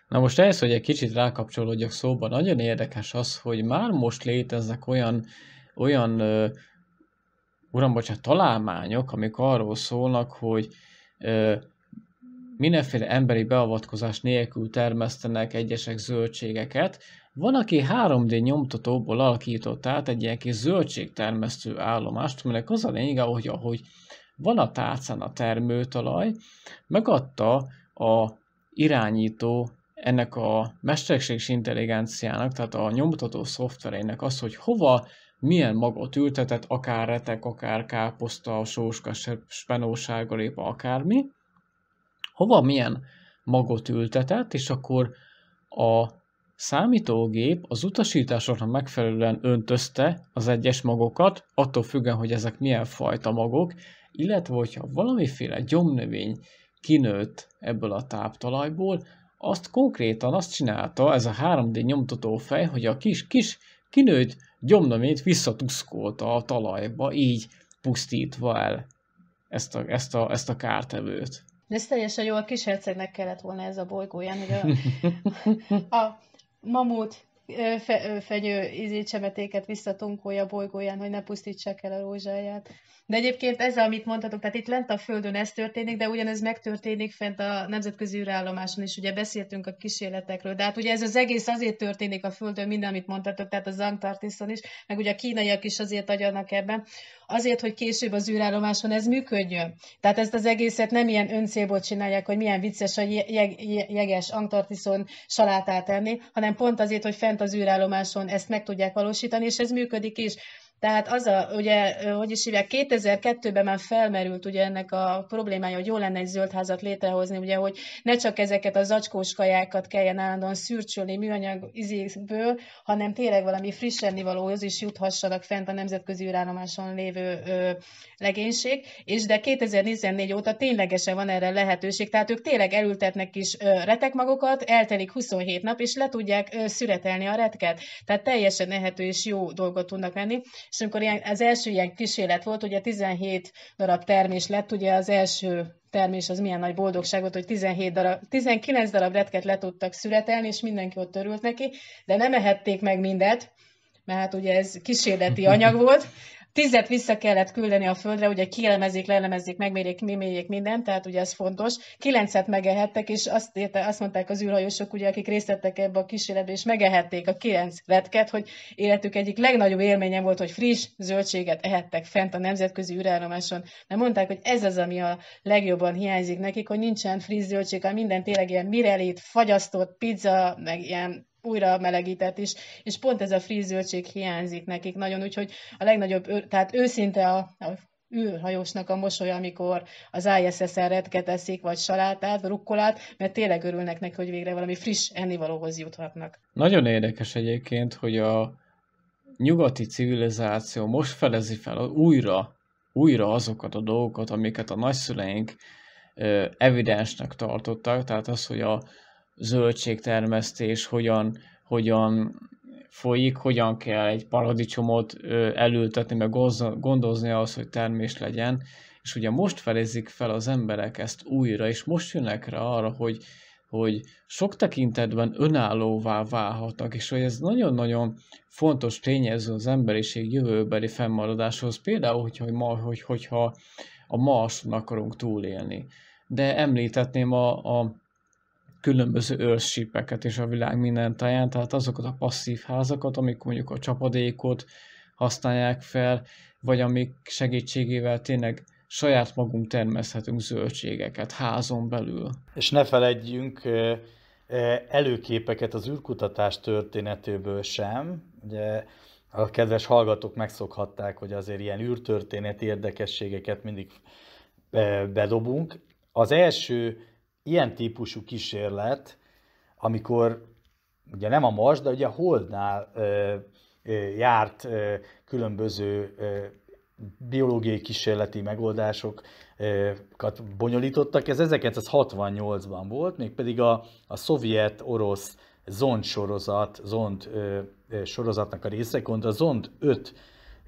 G: Na most ehhez, hogy egy kicsit rákapcsolódjak szóba, nagyon érdekes az, hogy már most léteznek olyan, olyan uram, bocsánat, találmányok, amik arról szólnak, hogy ö, mindenféle emberi beavatkozás nélkül termesztenek egyesek zöldségeket. Van, aki 3D nyomtatóból alakított át egy ilyen kis zöldségtermesztő állomást, aminek az a lényege, hogy ahogy van a tárcán a termőtalaj, megadta a irányító ennek a mesterséges intelligenciának, tehát a nyomtató szoftverének az, hogy hova milyen magot ültetett, akár retek, akár káposzta, sóska, spenósárgalépa, akármi, hova milyen magot ültetett, és akkor a számítógép az utasításoknak megfelelően öntözte az egyes magokat, attól függően, hogy ezek milyen fajta magok, illetve hogyha valamiféle gyomnövény kinőtt ebből a táptalajból, azt konkrétan azt csinálta ez a 3D nyomtató fej, hogy a kis, kis kinőtt gyomnövényt visszatuszkolta a talajba, így pusztítva el ezt a, ezt a, ezt a kártevőt.
F: De ez teljesen jó, a kishercegnek kellett volna ez a bolygóján, hogy a, a mamut fe, fenyő ízé csemetéket visszatunkolja a bolygóján, hogy ne pusztítsák el a rózsáját. De egyébként ez, amit mondhatok, tehát itt lent a Földön ez történik, de ugyanez megtörténik fent a nemzetközi űrállomáson is, ugye beszéltünk a kísérletekről, de hát ugye ez az egész azért történik a Földön, minden, amit mondhatok, tehát az Antarktiszon is, meg ugye a kínaiak is azért agyanak ebben. azért, hogy később az űrállomáson ez működjön. Tehát ezt az egészet nem ilyen öncélból csinálják, hogy milyen vicces a jeg, jeges Antarktiszon salátát enni, hanem pont azért, hogy fent az űrállomáson ezt meg tudják valósítani, és ez működik is. Tehát az a, ugye, hogy is hívják, 2002-ben már felmerült ugye ennek a problémája, hogy jó lenne egy zöld házat létrehozni, ugye, hogy ne csak ezeket a zacskós kajákat kelljen állandóan szürcsölni műanyag izékből, hanem tényleg valami friss ennivalóhoz is juthassanak fent a nemzetközi űrállomáson lévő ö, legénység, és de 2014 óta ténylegesen van erre lehetőség, tehát ők tényleg elültetnek is ö, retekmagokat, eltelik 27 nap, és le tudják ö, szüretelni a retket. Tehát teljesen ehető és jó dolgot tudnak venni és amikor ilyen, az első ilyen kísérlet volt, ugye 17 darab termés lett, ugye az első termés az milyen nagy boldogság volt, hogy 17 darab, 19 darab retket le tudtak születelni, és mindenki ott örült neki, de nem ehették meg mindet, mert hát ugye ez kísérleti anyag volt, Tizet vissza kellett küldeni a földre, ugye kielemezik, leelemezik, megmérjék, mérjék mindent, tehát ugye ez fontos. Kilencet megehettek, és azt, érte, azt mondták az űrhajósok, ugye, akik részt vettek ebbe a kísérletbe, és megehették a kilenc retket, hogy életük egyik legnagyobb élménye volt, hogy friss zöldséget ehettek fent a nemzetközi űrállomáson. Mert mondták, hogy ez az, ami a legjobban hiányzik nekik, hogy nincsen friss zöldség, minden tényleg ilyen mirelit, fagyasztott pizza, meg ilyen újra melegített is, és pont ez a friss zöldség hiányzik nekik nagyon, úgyhogy a legnagyobb, tehát őszinte a, a űrhajósnak a mosolya, amikor az ISS-en retket eszik, vagy salátát, rukkolát, mert tényleg örülnek neki, hogy végre valami friss ennivalóhoz juthatnak.
G: Nagyon érdekes egyébként, hogy a nyugati civilizáció most felezi fel újra, újra azokat a dolgokat, amiket a nagyszüleink evidensnek tartottak, tehát az, hogy a, zöldségtermesztés hogyan, hogyan folyik, hogyan kell egy paradicsomot elültetni, meg gondozni ahhoz, hogy termés legyen. És ugye most felezik fel az emberek ezt újra, és most jönnek rá arra, hogy, hogy sok tekintetben önállóvá válhatnak, és hogy ez nagyon-nagyon fontos tényező az emberiség jövőbeli fennmaradáshoz, például, hogyha, hogy, hogyha a Marson akarunk túlélni. De említetném a, a különböző őrssípeket is a világ minden táján, tehát azokat a passzív házakat, amik mondjuk a csapadékot használják fel, vagy amik segítségével tényleg saját magunk termeszthetünk zöldségeket házon belül.
E: És ne feledjünk előképeket az űrkutatás történetéből sem. Ugye a kedves hallgatók megszokhatták, hogy azért ilyen űrtörténeti érdekességeket mindig bedobunk. Az első ilyen típusú kísérlet, amikor ugye nem a Mars, de ugye a Holdnál ö, ö, járt ö, különböző ö, biológiai kísérleti megoldásokat bonyolítottak. Ez 1968-ban volt, mégpedig a, a szovjet-orosz Zond sorozat, Zond ö, sorozatnak a része, a Zond 5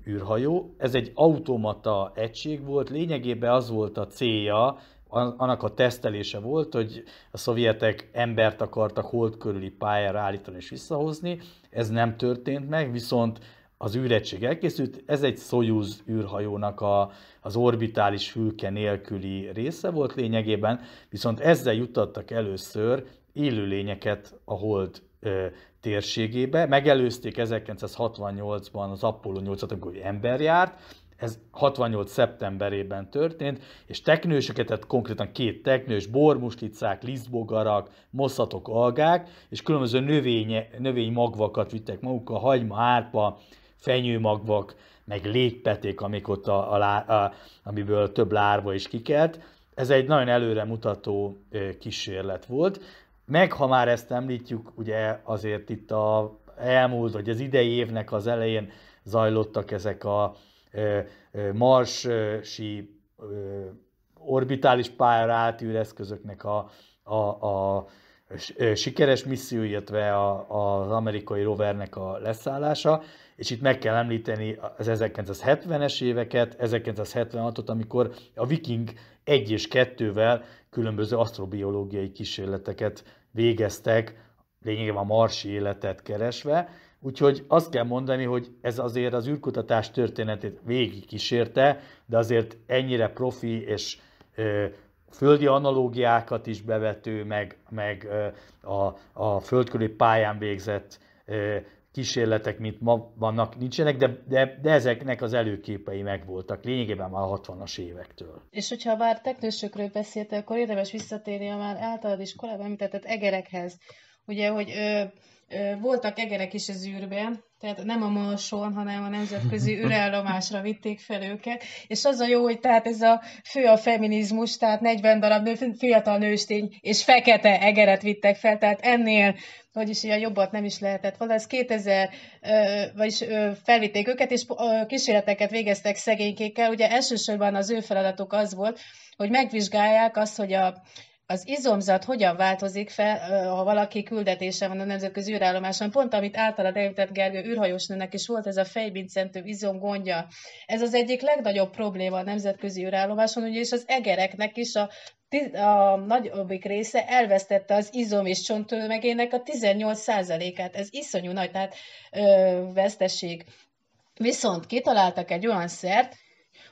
E: űrhajó. Ez egy automata egység volt, lényegében az volt a célja annak a tesztelése volt, hogy a szovjetek embert akartak hold körüli pályára állítani és visszahozni. Ez nem történt meg, viszont az űregység elkészült. Ez egy Soyuz űrhajónak a, az orbitális fülke nélküli része volt lényegében, viszont ezzel juttattak először élőlényeket a hold ö, térségébe. Megelőzték 1968-ban az Apollo 8-at, amikor ember járt, ez 68. szeptemberében történt, és teknősöket, tehát konkrétan két teknős, bormuslicák, lisztbogarak, mosszatok, algák, és különböző növény, növénymagvakat vittek magukkal, hagyma, árpa, fenyőmagvak, meg légpeték, amik ott a, a, a, amiből több lárva is kikelt. Ez egy nagyon előremutató kísérlet volt. Meg, ha már ezt említjük, ugye azért itt a elmúlt, vagy az idei évnek az elején zajlottak ezek a marsi orbitális pályára átűr eszközöknek a, a, a sikeres misszió, illetve a, az amerikai rovernek a leszállása, és itt meg kell említeni az 1970-es éveket, 1976-ot, amikor a Viking 1 és 2-vel különböző asztrobiológiai kísérleteket végeztek, lényegében a marsi életet keresve, Úgyhogy azt kell mondani, hogy ez azért az űrkutatás történetét végig kísérte, de azért ennyire profi és ö, földi analógiákat is bevető, meg, meg ö, a, a földkörüli pályán végzett ö, kísérletek, mint ma vannak, nincsenek, de, de, de ezeknek az előképei megvoltak, lényegében már a 60-as évektől.
F: És hogyha már teknősökről beszéltél, akkor érdemes visszatérni a már általad is korábban említett egerekhez. Ugye, hogy ö, voltak egerek is az űrben, tehát nem a Marson, hanem a nemzetközi űrállomásra vitték fel őket, és az a jó, hogy tehát ez a fő a feminizmus, tehát 40 darab nő, fiatal nőstény és fekete egeret vittek fel, tehát ennél hogy is ilyen jobbat nem is lehetett volna. Ez 2000, vagyis felvitték őket, és kísérleteket végeztek szegénykékkel. Ugye elsősorban az ő feladatuk az volt, hogy megvizsgálják azt, hogy a, az izomzat hogyan változik fel, ha valaki küldetése van a nemzetközi űrállomáson. Pont amit általad említett Gergő űrhajósnőnek is volt, ez a fejbincentő izomgondja. Ez az egyik legnagyobb probléma a nemzetközi űrállomáson, ugyanis az egereknek is a a nagyobbik része elvesztette az izom és csonttömegének a 18%-át. Ez iszonyú nagy, tehát ö, vesztesség. Viszont kitaláltak egy olyan szert,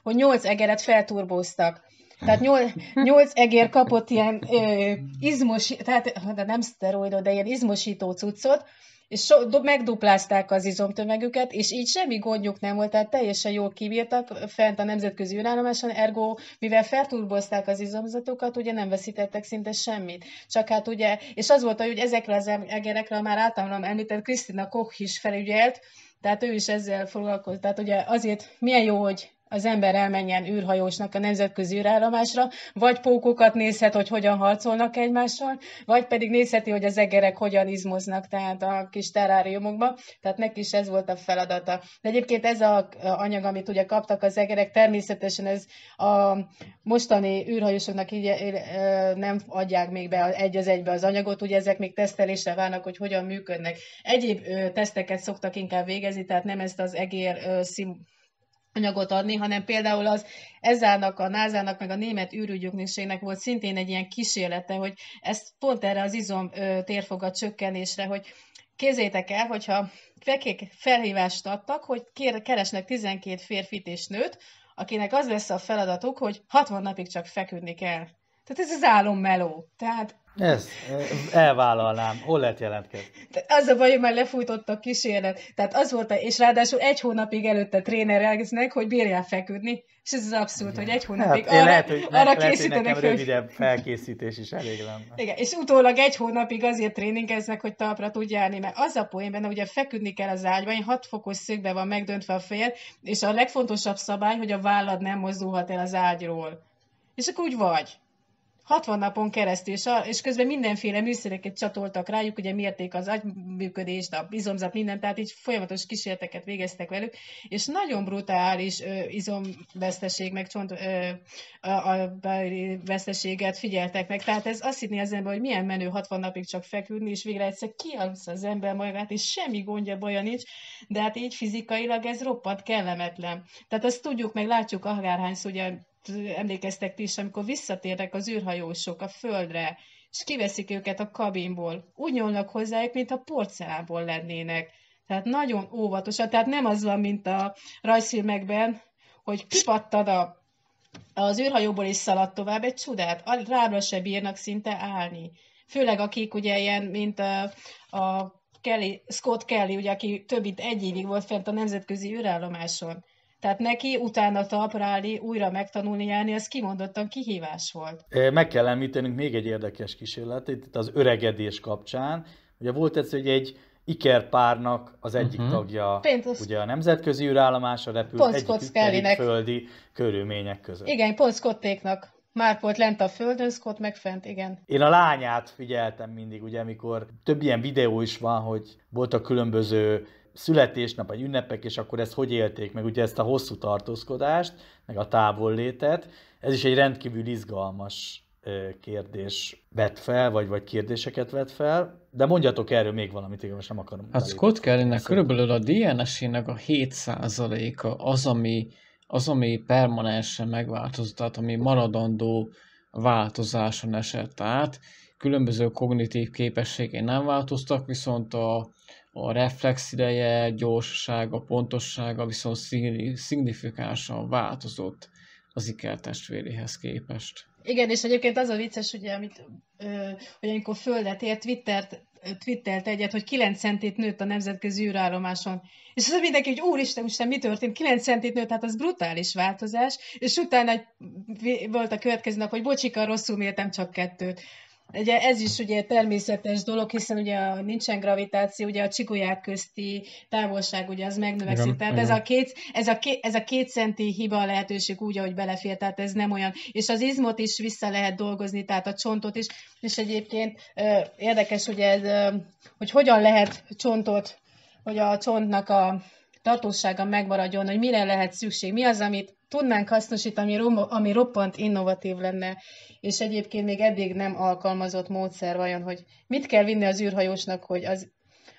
F: hogy 8 egeret felturbóztak. Tehát nyolc, nyolc egér kapott ilyen ö, izmos, tehát de nem szteroidot, de ilyen izmosító cuccot, és so, megduplázták az izomtömegüket, és így semmi gondjuk nem volt, tehát teljesen jól kibírtak fent a nemzetközi űrállomáson, ergo, mivel felturbozták az izomzatokat, ugye nem veszítettek szinte semmit. Csak hát ugye, és az volt, hogy ezekre az egerekre már általam említett Krisztina Koch is felügyelt, tehát ő is ezzel foglalkozott. Tehát ugye azért milyen jó, hogy az ember elmenjen űrhajósnak a nemzetközi űrállomásra, vagy pókokat nézhet, hogy hogyan harcolnak egymással, vagy pedig nézheti, hogy az egerek hogyan izmoznak, tehát a kis teráriumokban, tehát neki is ez volt a feladata. De egyébként ez az anyag, amit ugye kaptak az egerek, természetesen ez a mostani űrhajósoknak így nem adják még be egy az egybe az anyagot, ugye ezek még tesztelésre várnak, hogy hogyan működnek. Egyéb teszteket szoktak inkább végezni, tehát nem ezt az egér szim anyagot adni, hanem például az ezának, a názának, meg a német űrügyöknökségnek volt szintén egy ilyen kísérlete, hogy ezt pont erre az izom térfogat csökkenésre, hogy Kézzétek el, hogyha felhívást adtak, hogy keresnek 12 férfit és nőt, akinek az lesz a feladatuk, hogy 60 napig csak feküdni kell. Tehát ez az álommeló. Tehát
E: ez, elvállalnám. Hol lehet jelentkezni?
F: Az a baj, hogy már lefújtott a kísérlet. Tehát az volt, és ráadásul egy hónapig előtte trénereznek, hogy bírjál feküdni. És ez az abszurd, Igen. hogy egy hónapig hát,
E: arra, lehet, hogy, arra lehet, készítenek. Hogy nekem rövidebb felkészítés is elég lenne.
F: Igen, és utólag egy hónapig azért tréningeznek, hogy talpra tud járni, mert az a poén benne, ugye feküdni kell az ágyban, 6 fokos szögbe van megdöntve a fejed, és a legfontosabb szabály, hogy a vállad nem mozdulhat el az ágyról. És akkor úgy vagy. 60 napon keresztül, és, közben mindenféle műszereket csatoltak rájuk, ugye mérték az agyműködést, a izomzat, mindent, tehát így folyamatos kísérleteket végeztek velük, és nagyon brutális ö, izomveszteség, meg csont ö, a, a, veszteséget figyeltek meg. Tehát ez azt hinni az ember, hogy milyen menő 60 napig csak feküdni, és végre egyszer kialsz az ember magát, és semmi gondja, baja nincs, de hát így fizikailag ez roppant kellemetlen. Tehát azt tudjuk, meg látjuk akárhányszor, ugye emlékeztek ti is, amikor visszatérnek az űrhajósok a földre, és kiveszik őket a kabinból. Úgy nyúlnak hozzájuk, mint a porcelánból lennének. Tehát nagyon óvatosan, tehát nem az van, mint a rajzfilmekben, hogy kipattad a, az űrhajóból is szaladt tovább, egy csodát, rábra se bírnak szinte állni. Főleg akik ugye ilyen, mint a, a Kelly, Scott Kelly, ugye, aki több mint egy évig volt fent a nemzetközi űrállomáson. Tehát neki utána talpra állni, újra megtanulni járni, az kimondottan kihívás volt.
E: Meg kell említenünk még egy érdekes kísérletet, itt az öregedés kapcsán. Ugye volt ez, hogy egy Iker párnak az egyik uh-huh. tagja, Péntos. ugye a nemzetközi űrállomásra repült egyik, egyik földi körülmények között.
F: Igen, pont Scottéknak. Már volt lent a földön, Scott meg fent, igen.
E: Én a lányát figyeltem mindig, ugye, amikor több ilyen videó is van, hogy voltak különböző születésnap, vagy ünnepek, és akkor ezt hogy élték meg, ugye ezt a hosszú tartózkodást, meg a távollétet. Ez is egy rendkívül izgalmas kérdés vet fel, vagy, vagy kérdéseket vet fel, de mondjatok erről még valamit, én most nem akarom.
G: Hát Scott Kellynek körülbelül a DNS-ének a 7%-a az, ami, az, ami permanensen megváltozott, tehát ami maradandó változáson esett át. Különböző kognitív képességei nem változtak, viszont a, a reflex ideje, gyorsasága, pontossága viszont szignifikánsan változott az Iker testvéréhez képest.
F: Igen, és egyébként az a vicces, ugye, amit, ö, hogy amikor földet ért, Twittert twittelt egyet, hogy 9 centét nőtt a nemzetközi űrállomáson. És az mindenki, hogy úristen, úristen, mi történt? 9 centét nőtt, hát az brutális változás. És utána volt a következő nap, hogy bocsika, rosszul mértem csak kettőt. Ugye ez is ugye természetes dolog, hiszen ugye nincsen gravitáció, ugye a csigolyák közti távolság ugye az megnövekszik. Igen, tehát igen. Ez, a két, ez, a két, ez a két centi hiba lehetőség úgy, ahogy belefér, tehát ez nem olyan. És az izmot is vissza lehet dolgozni, tehát a csontot is. És egyébként érdekes, ugye ez, hogy hogyan lehet csontot, hogy a csontnak a tartósága megmaradjon, hogy mire lehet szükség, mi az, amit tudnánk hasznosítani, ami, ami roppant innovatív lenne, és egyébként még eddig nem alkalmazott módszer vajon, hogy mit kell vinni az űrhajósnak, hogy az,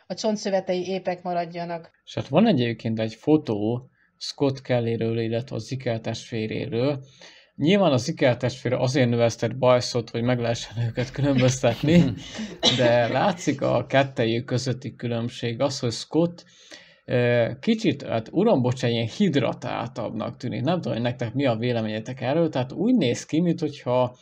F: a csontszövetei épek maradjanak.
G: És hát van egyébként egy fotó Scott Kellyről, illetve a Zikel testvéréről. Nyilván a Zikel testvére azért növesztett bajszot, hogy meg lehessen őket különböztetni, de látszik a kettejük közötti különbség az, hogy Scott kicsit, hát uram, bocsánat, ilyen hidratáltabbnak tűnik. Nem tudom, hogy nektek mi a véleményetek erről, tehát úgy néz ki, mint hogyha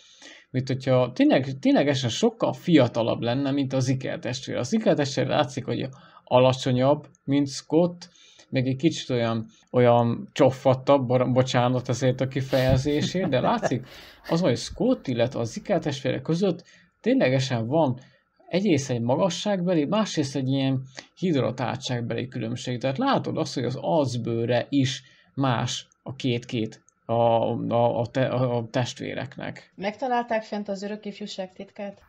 G: mint hogyha tényleg, ténylegesen sokkal fiatalabb lenne, mint az Iker testvér. Az Iker testvér látszik, hogy alacsonyabb, mint Scott, meg egy kicsit olyan, olyan csoffattabb, bocsánat ezért a kifejezésért, de látszik az, hogy Scott, illetve az Iker testvére között ténylegesen van egyrészt egy magasságbeli, másrészt egy ilyen hidratáltságbeli különbség. Tehát látod azt, hogy az arcbőre is más a két-két a, a, a, te, a testvéreknek.
F: Megtalálták fent az örök ifjúság titkát?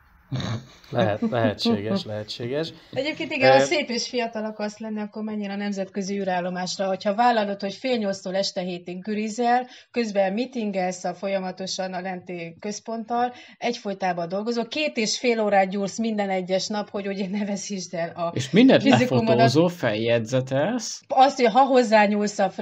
E: Lehet, lehetséges, lehetséges.
F: Egyébként igen, ha szép és fiatal akarsz lenni, akkor menjél a nemzetközi űrállomásra. Hogyha vállalod, hogy fél nyolctól este hétig gürizel, közben meetingelsz a folyamatosan a lenti központtal, egyfolytában dolgozol, két és fél órát gyúrsz minden egyes nap, hogy ugye ne veszítsd el a
G: És mindent lefotózol, feljegyzetelsz.
F: Azt, hogy ha hozzányúlsz, a,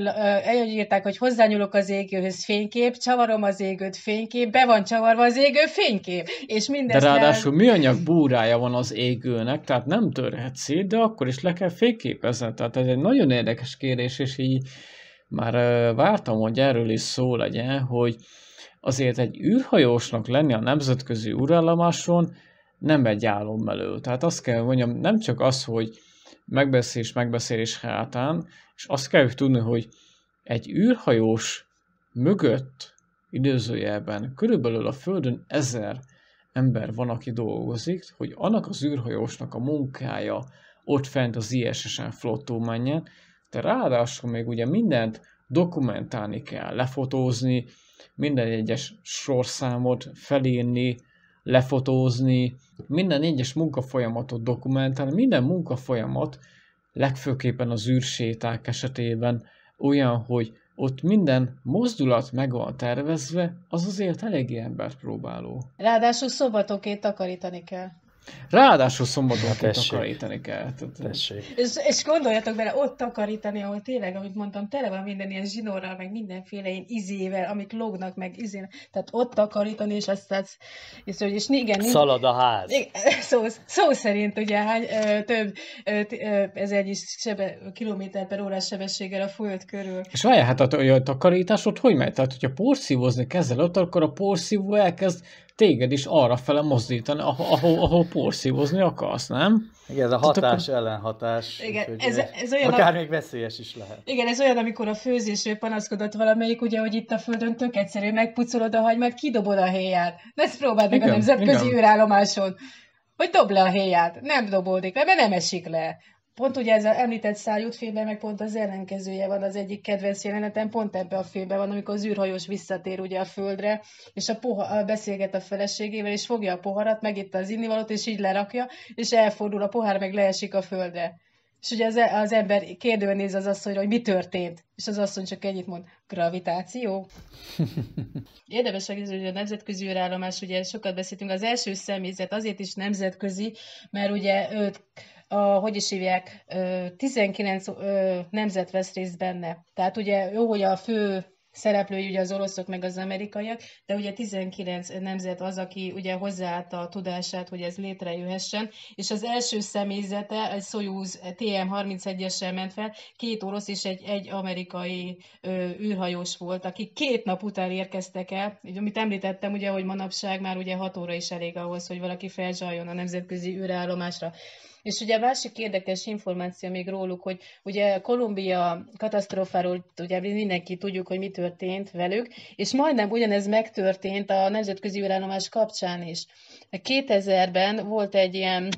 F: írták, hogy hozzányúlok az égőhöz fénykép, csavarom az égőt fénykép, be van csavarva az égő fénykép. És mindezt
G: De ráadásul műanyag búrája van az égőnek, tehát nem törhet szét, de akkor is le kell fényképezni. Tehát ez egy nagyon érdekes kérdés, és így már vártam, hogy erről is szó legyen, hogy azért egy űrhajósnak lenni a nemzetközi űrállomáson nem egy álommelő. Tehát azt kell mondjam, nem csak az, hogy megbeszélés, megbeszélés hátán, és azt kell tudni, hogy egy űrhajós mögött időzőjelben körülbelül a Földön ezer ember van, aki dolgozik, hogy annak az űrhajósnak a munkája ott fent az ISS-en flottó menjen, de ráadásul még ugye mindent dokumentálni kell, lefotózni, minden egyes sorszámot felírni, lefotózni, minden egyes munkafolyamatot dokumentálni, minden munkafolyamat legfőképpen az űrséták esetében olyan, hogy ott minden mozdulat meg van tervezve, az azért eléggé embert próbáló.
F: Ráadásul szombatokét takarítani kell.
G: Ráadásul szombaton kell takarítani kell.
E: Tessék.
F: És, és gondoljatok bele, ott takarítani, ahol tényleg, amit mondtam, tele van minden ilyen zsinórral, meg mindenféle ilyen izével, amik lógnak, meg izén. Tehát ott takarítani, és azt, azt és, és igen.
E: Szalad a ház.
F: Szó, szó szerint ugye hány, több ez egy is sebe, kilométer per órás sebességgel a föld körül.
G: És várjál, hát a, a takarítás ott hogy megy? Tehát, hogyha porszívózni kezdel ott, akkor a porszívó elkezd téged is arra fele mozdítani, ahol, ahol porszívozni akarsz, nem?
E: Igen, ez a hatás akkor... ellenhatás.
F: Igen, ez, ez olyan
E: akár a... még veszélyes is lehet.
F: Igen, ez olyan, amikor a főzésről panaszkodott valamelyik, ugye, hogy itt a földön tök egyszerű, megpucolod a hagymát, kidobod a héját. Ne ezt próbáld meg igen, a nemzetközi igen. űrállomáson. Hogy dob le a héját. Nem dobódik le, mert nem esik le. Pont ugye ez a említett szájútfilmben meg pont az ellenkezője van az egyik kedvenc jelenetem, pont ebbe a filmben van, amikor az űrhajós visszatér ugye a földre, és a poha, beszélget a feleségével, és fogja a poharat, megitt az innivalót, és így lerakja, és elfordul a pohár, meg leesik a földre. És ugye az, az ember kérdően néz az asszonyra, hogy mi történt. És az asszony csak ennyit mond, gravitáció. Érdekes megnézni, hogy a nemzetközi űrállomás, ugye sokat beszéltünk, az első személyzet azért is nemzetközi, mert ugye őt a, hogy is hívják, 19 nemzet vesz részt benne. Tehát ugye jó, hogy a fő szereplői, ugye az oroszok meg az amerikaiak, de ugye 19 nemzet az, aki ugye hozzáadta a tudását, hogy ez létrejöhessen, és az első személyzete egy Soyuz TM-31-essel ment fel, két orosz és egy, egy amerikai ö, űrhajós volt, akik két nap után érkeztek el, ugye, amit említettem, ugye, hogy manapság már ugye hat óra is elég ahhoz, hogy valaki felzsaljon a nemzetközi űrállomásra. És ugye a másik érdekes információ még róluk, hogy ugye Kolumbia katasztrófáról ugye mindenki tudjuk, hogy mi történt velük, és majdnem ugyanez megtörtént a nemzetközi űrállomás kapcsán is. 2000-ben volt egy ilyen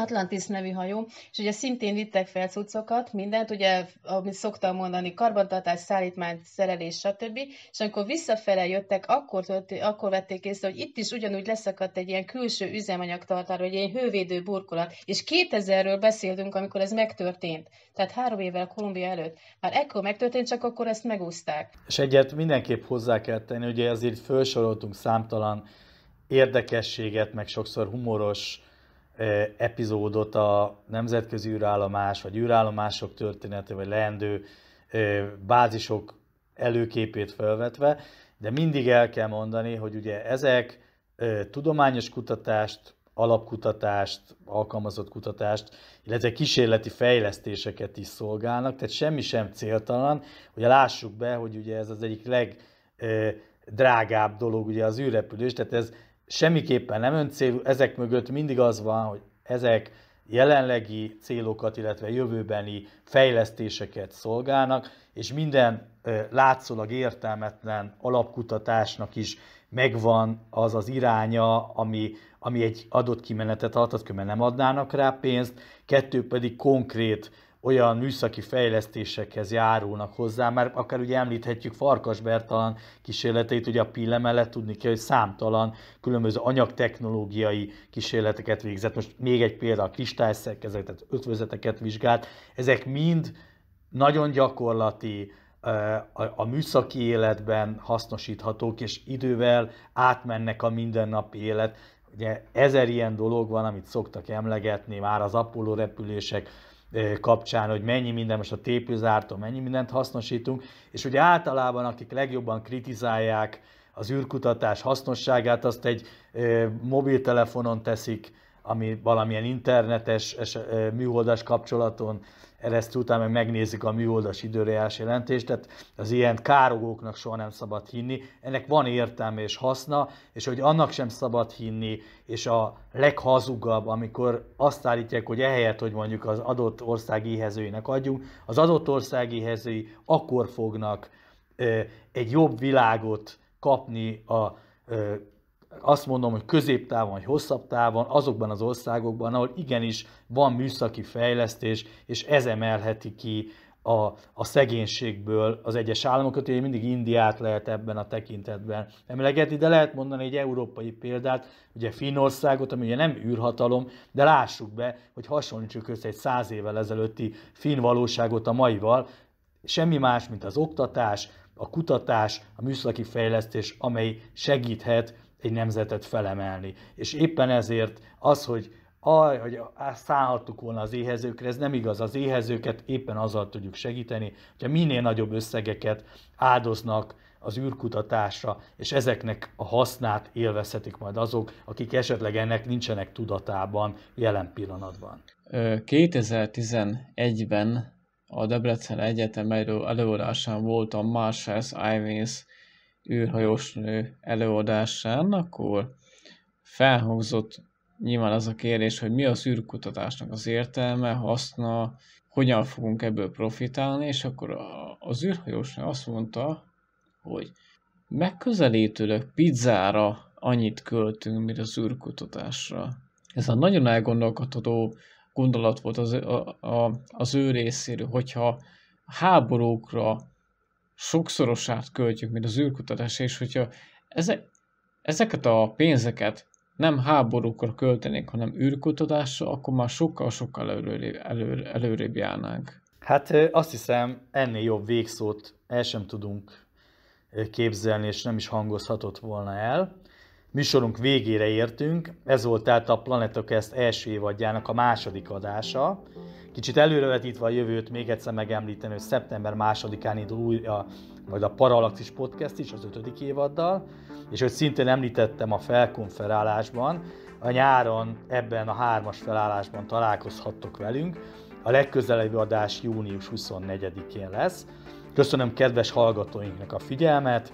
F: Atlantis nevű hajó, és ugye szintén vittek fel cuccokat, mindent, ugye, amit szoktam mondani, karbantartás, szállítmány, szerelés, stb. És amikor visszafele jöttek, akkor, történt, akkor vették észre, hogy itt is ugyanúgy leszakadt egy ilyen külső üzemanyagtartár, vagy egy hővédő burkolat. És 2000-ről beszéltünk, amikor ez megtörtént. Tehát három évvel Kolumbia előtt. Már ekkor megtörtént, csak akkor ezt megúzták.
E: És egyet mindenképp hozzá kell tenni, ugye ezért felsoroltunk számtalan érdekességet, meg sokszor humoros epizódot a nemzetközi űrállomás, vagy űrállomások története, vagy leendő bázisok előképét felvetve, de mindig el kell mondani, hogy ugye ezek tudományos kutatást, alapkutatást, alkalmazott kutatást, illetve kísérleti fejlesztéseket is szolgálnak, tehát semmi sem céltalan. Ugye lássuk be, hogy ugye ez az egyik legdrágább dolog ugye az űrrepülés, tehát ez semmiképpen nem öncélú, ezek mögött mindig az van, hogy ezek jelenlegi célokat, illetve jövőbeni fejlesztéseket szolgálnak, és minden látszólag értelmetlen alapkutatásnak is megvan az az iránya, ami, ami egy adott kimenetet alatt, mert nem adnának rá pénzt, kettő pedig konkrét olyan műszaki fejlesztésekhez járulnak hozzá, mert akár ugye említhetjük Farkas Bertalan kísérleteit, ugye a pille mellett tudni kell, hogy számtalan különböző anyagtechnológiai kísérleteket végzett. Most még egy példa, a kristályszerkezetet, ötvözeteket vizsgált. Ezek mind nagyon gyakorlati, a műszaki életben hasznosíthatók, és idővel átmennek a mindennapi élet. Ugye ezer ilyen dolog van, amit szoktak emlegetni, már az Apollo repülések kapcsán, hogy mennyi minden, most a tépőzártól mennyi mindent hasznosítunk, és ugye általában akik legjobban kritizálják az űrkutatás hasznosságát, azt egy mobiltelefonon teszik, ami valamilyen internetes műholdas kapcsolaton eresztül utána meg megnézik a műholdas időrejelés jelentést, tehát az ilyen károgóknak soha nem szabad hinni. Ennek van értelme és haszna, és hogy annak sem szabad hinni, és a leghazugabb, amikor azt állítják, hogy ehelyett, hogy mondjuk az adott ország éhezőinek adjunk, az adott ország éhezői akkor fognak egy jobb világot kapni a azt mondom, hogy középtávon vagy hosszabb távon, azokban az országokban, ahol igenis van műszaki fejlesztés, és ez emelheti ki a, a szegénységből az egyes államokat, ugye mindig Indiát lehet ebben a tekintetben emlegetni, de lehet mondani egy európai példát, ugye Finnországot, ami ugye nem űrhatalom, de lássuk be, hogy hasonlítsuk össze egy száz évvel ezelőtti finn valóságot a maival, semmi más, mint az oktatás, a kutatás, a műszaki fejlesztés, amely segíthet egy nemzetet felemelni. És éppen ezért az, hogy aj, hogy szállhattuk volna az éhezőkre, ez nem igaz. Az éhezőket éppen azzal tudjuk segíteni, hogyha minél nagyobb összegeket áldoznak az űrkutatásra, és ezeknek a hasznát élvezhetik majd azok, akik esetleg ennek nincsenek tudatában jelen pillanatban.
G: 2011-ben a Debrecen Egyetem előadásán volt a Marshall's Ivins űrhajós nő előadásán, akkor felhangzott nyilván az a kérdés, hogy mi az űrkutatásnak az értelme, haszna, hogyan fogunk ebből profitálni, és akkor az űrhajós nő azt mondta, hogy megközelítőleg pizzára annyit költünk, mint az űrkutatásra. Ez a nagyon elgondolkodható gondolat volt az, a, a, az ő részéről, hogyha háborúkra sokszorosát költjük, mint az űrkutatás, és hogyha ezek, ezeket a pénzeket nem háborúkra költenénk, hanem űrkutatásra, akkor már sokkal-sokkal előrébb, előrébb, előrébb járnánk.
E: Hát azt hiszem, ennél jobb végszót el sem tudunk képzelni, és nem is hangozhatott volna el. Műsorunk végére értünk, ez volt tehát a Planetokest első évadjának a második adása. Kicsit előrevetítve a jövőt, még egyszer megemlíteni, hogy szeptember másodikán indul újra majd a Parallaxis Podcast is az ötödik évaddal, és hogy szintén említettem a felkonferálásban, a nyáron ebben a hármas felállásban találkozhattok velünk. A legközelebbi adás június 24-én lesz. Köszönöm kedves hallgatóinknak a figyelmet,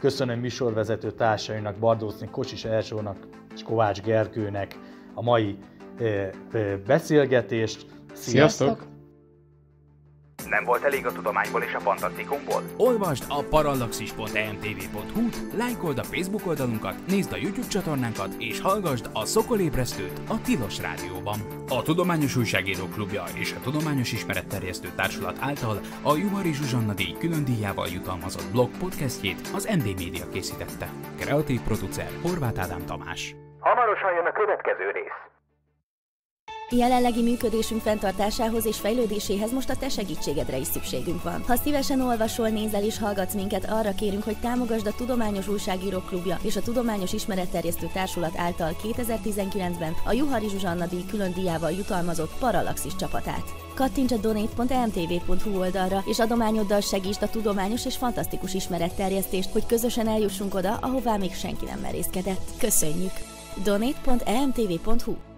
E: köszönöm műsorvezető társainak, Bardócni Kocsis Erzsónak és Kovács Gergőnek a mai beszélgetést.
G: Sziasztok! Sziasztok!
B: Nem volt elég a tudományból és a fantasztikumból?
A: Olvasd a parallaxis.emtv.hu-t, lájkold a Facebook oldalunkat, nézd a YouTube csatornánkat, és hallgassd a Szokolébresztőt a Tilos Rádióban. A Tudományos Újságíró Klubja és a Tudományos Ismeretterjesztő Társulat által a Juhari Zsuzsanna díj külön díjával jutalmazott blog podcastjét az MD Media készítette. Kreatív producer Horváth Ádám Tamás.
B: Hamarosan jön a következő rész.
C: Jelenlegi működésünk fenntartásához és fejlődéséhez most a te segítségedre is szükségünk van. Ha szívesen olvasol, nézel és hallgatsz minket, arra kérünk, hogy támogasd a Tudományos Újságírók Klubja és a Tudományos Ismeretterjesztő Társulat által 2019-ben a Juhari Zsuzsanna díj külön díjával jutalmazott Parallaxis csapatát. Kattints a donate.mtv.hu oldalra, és adományoddal segítsd a tudományos és fantasztikus ismeretterjesztést, hogy közösen eljussunk oda, ahová még senki nem merészkedett. Köszönjük! donate.emtv.hu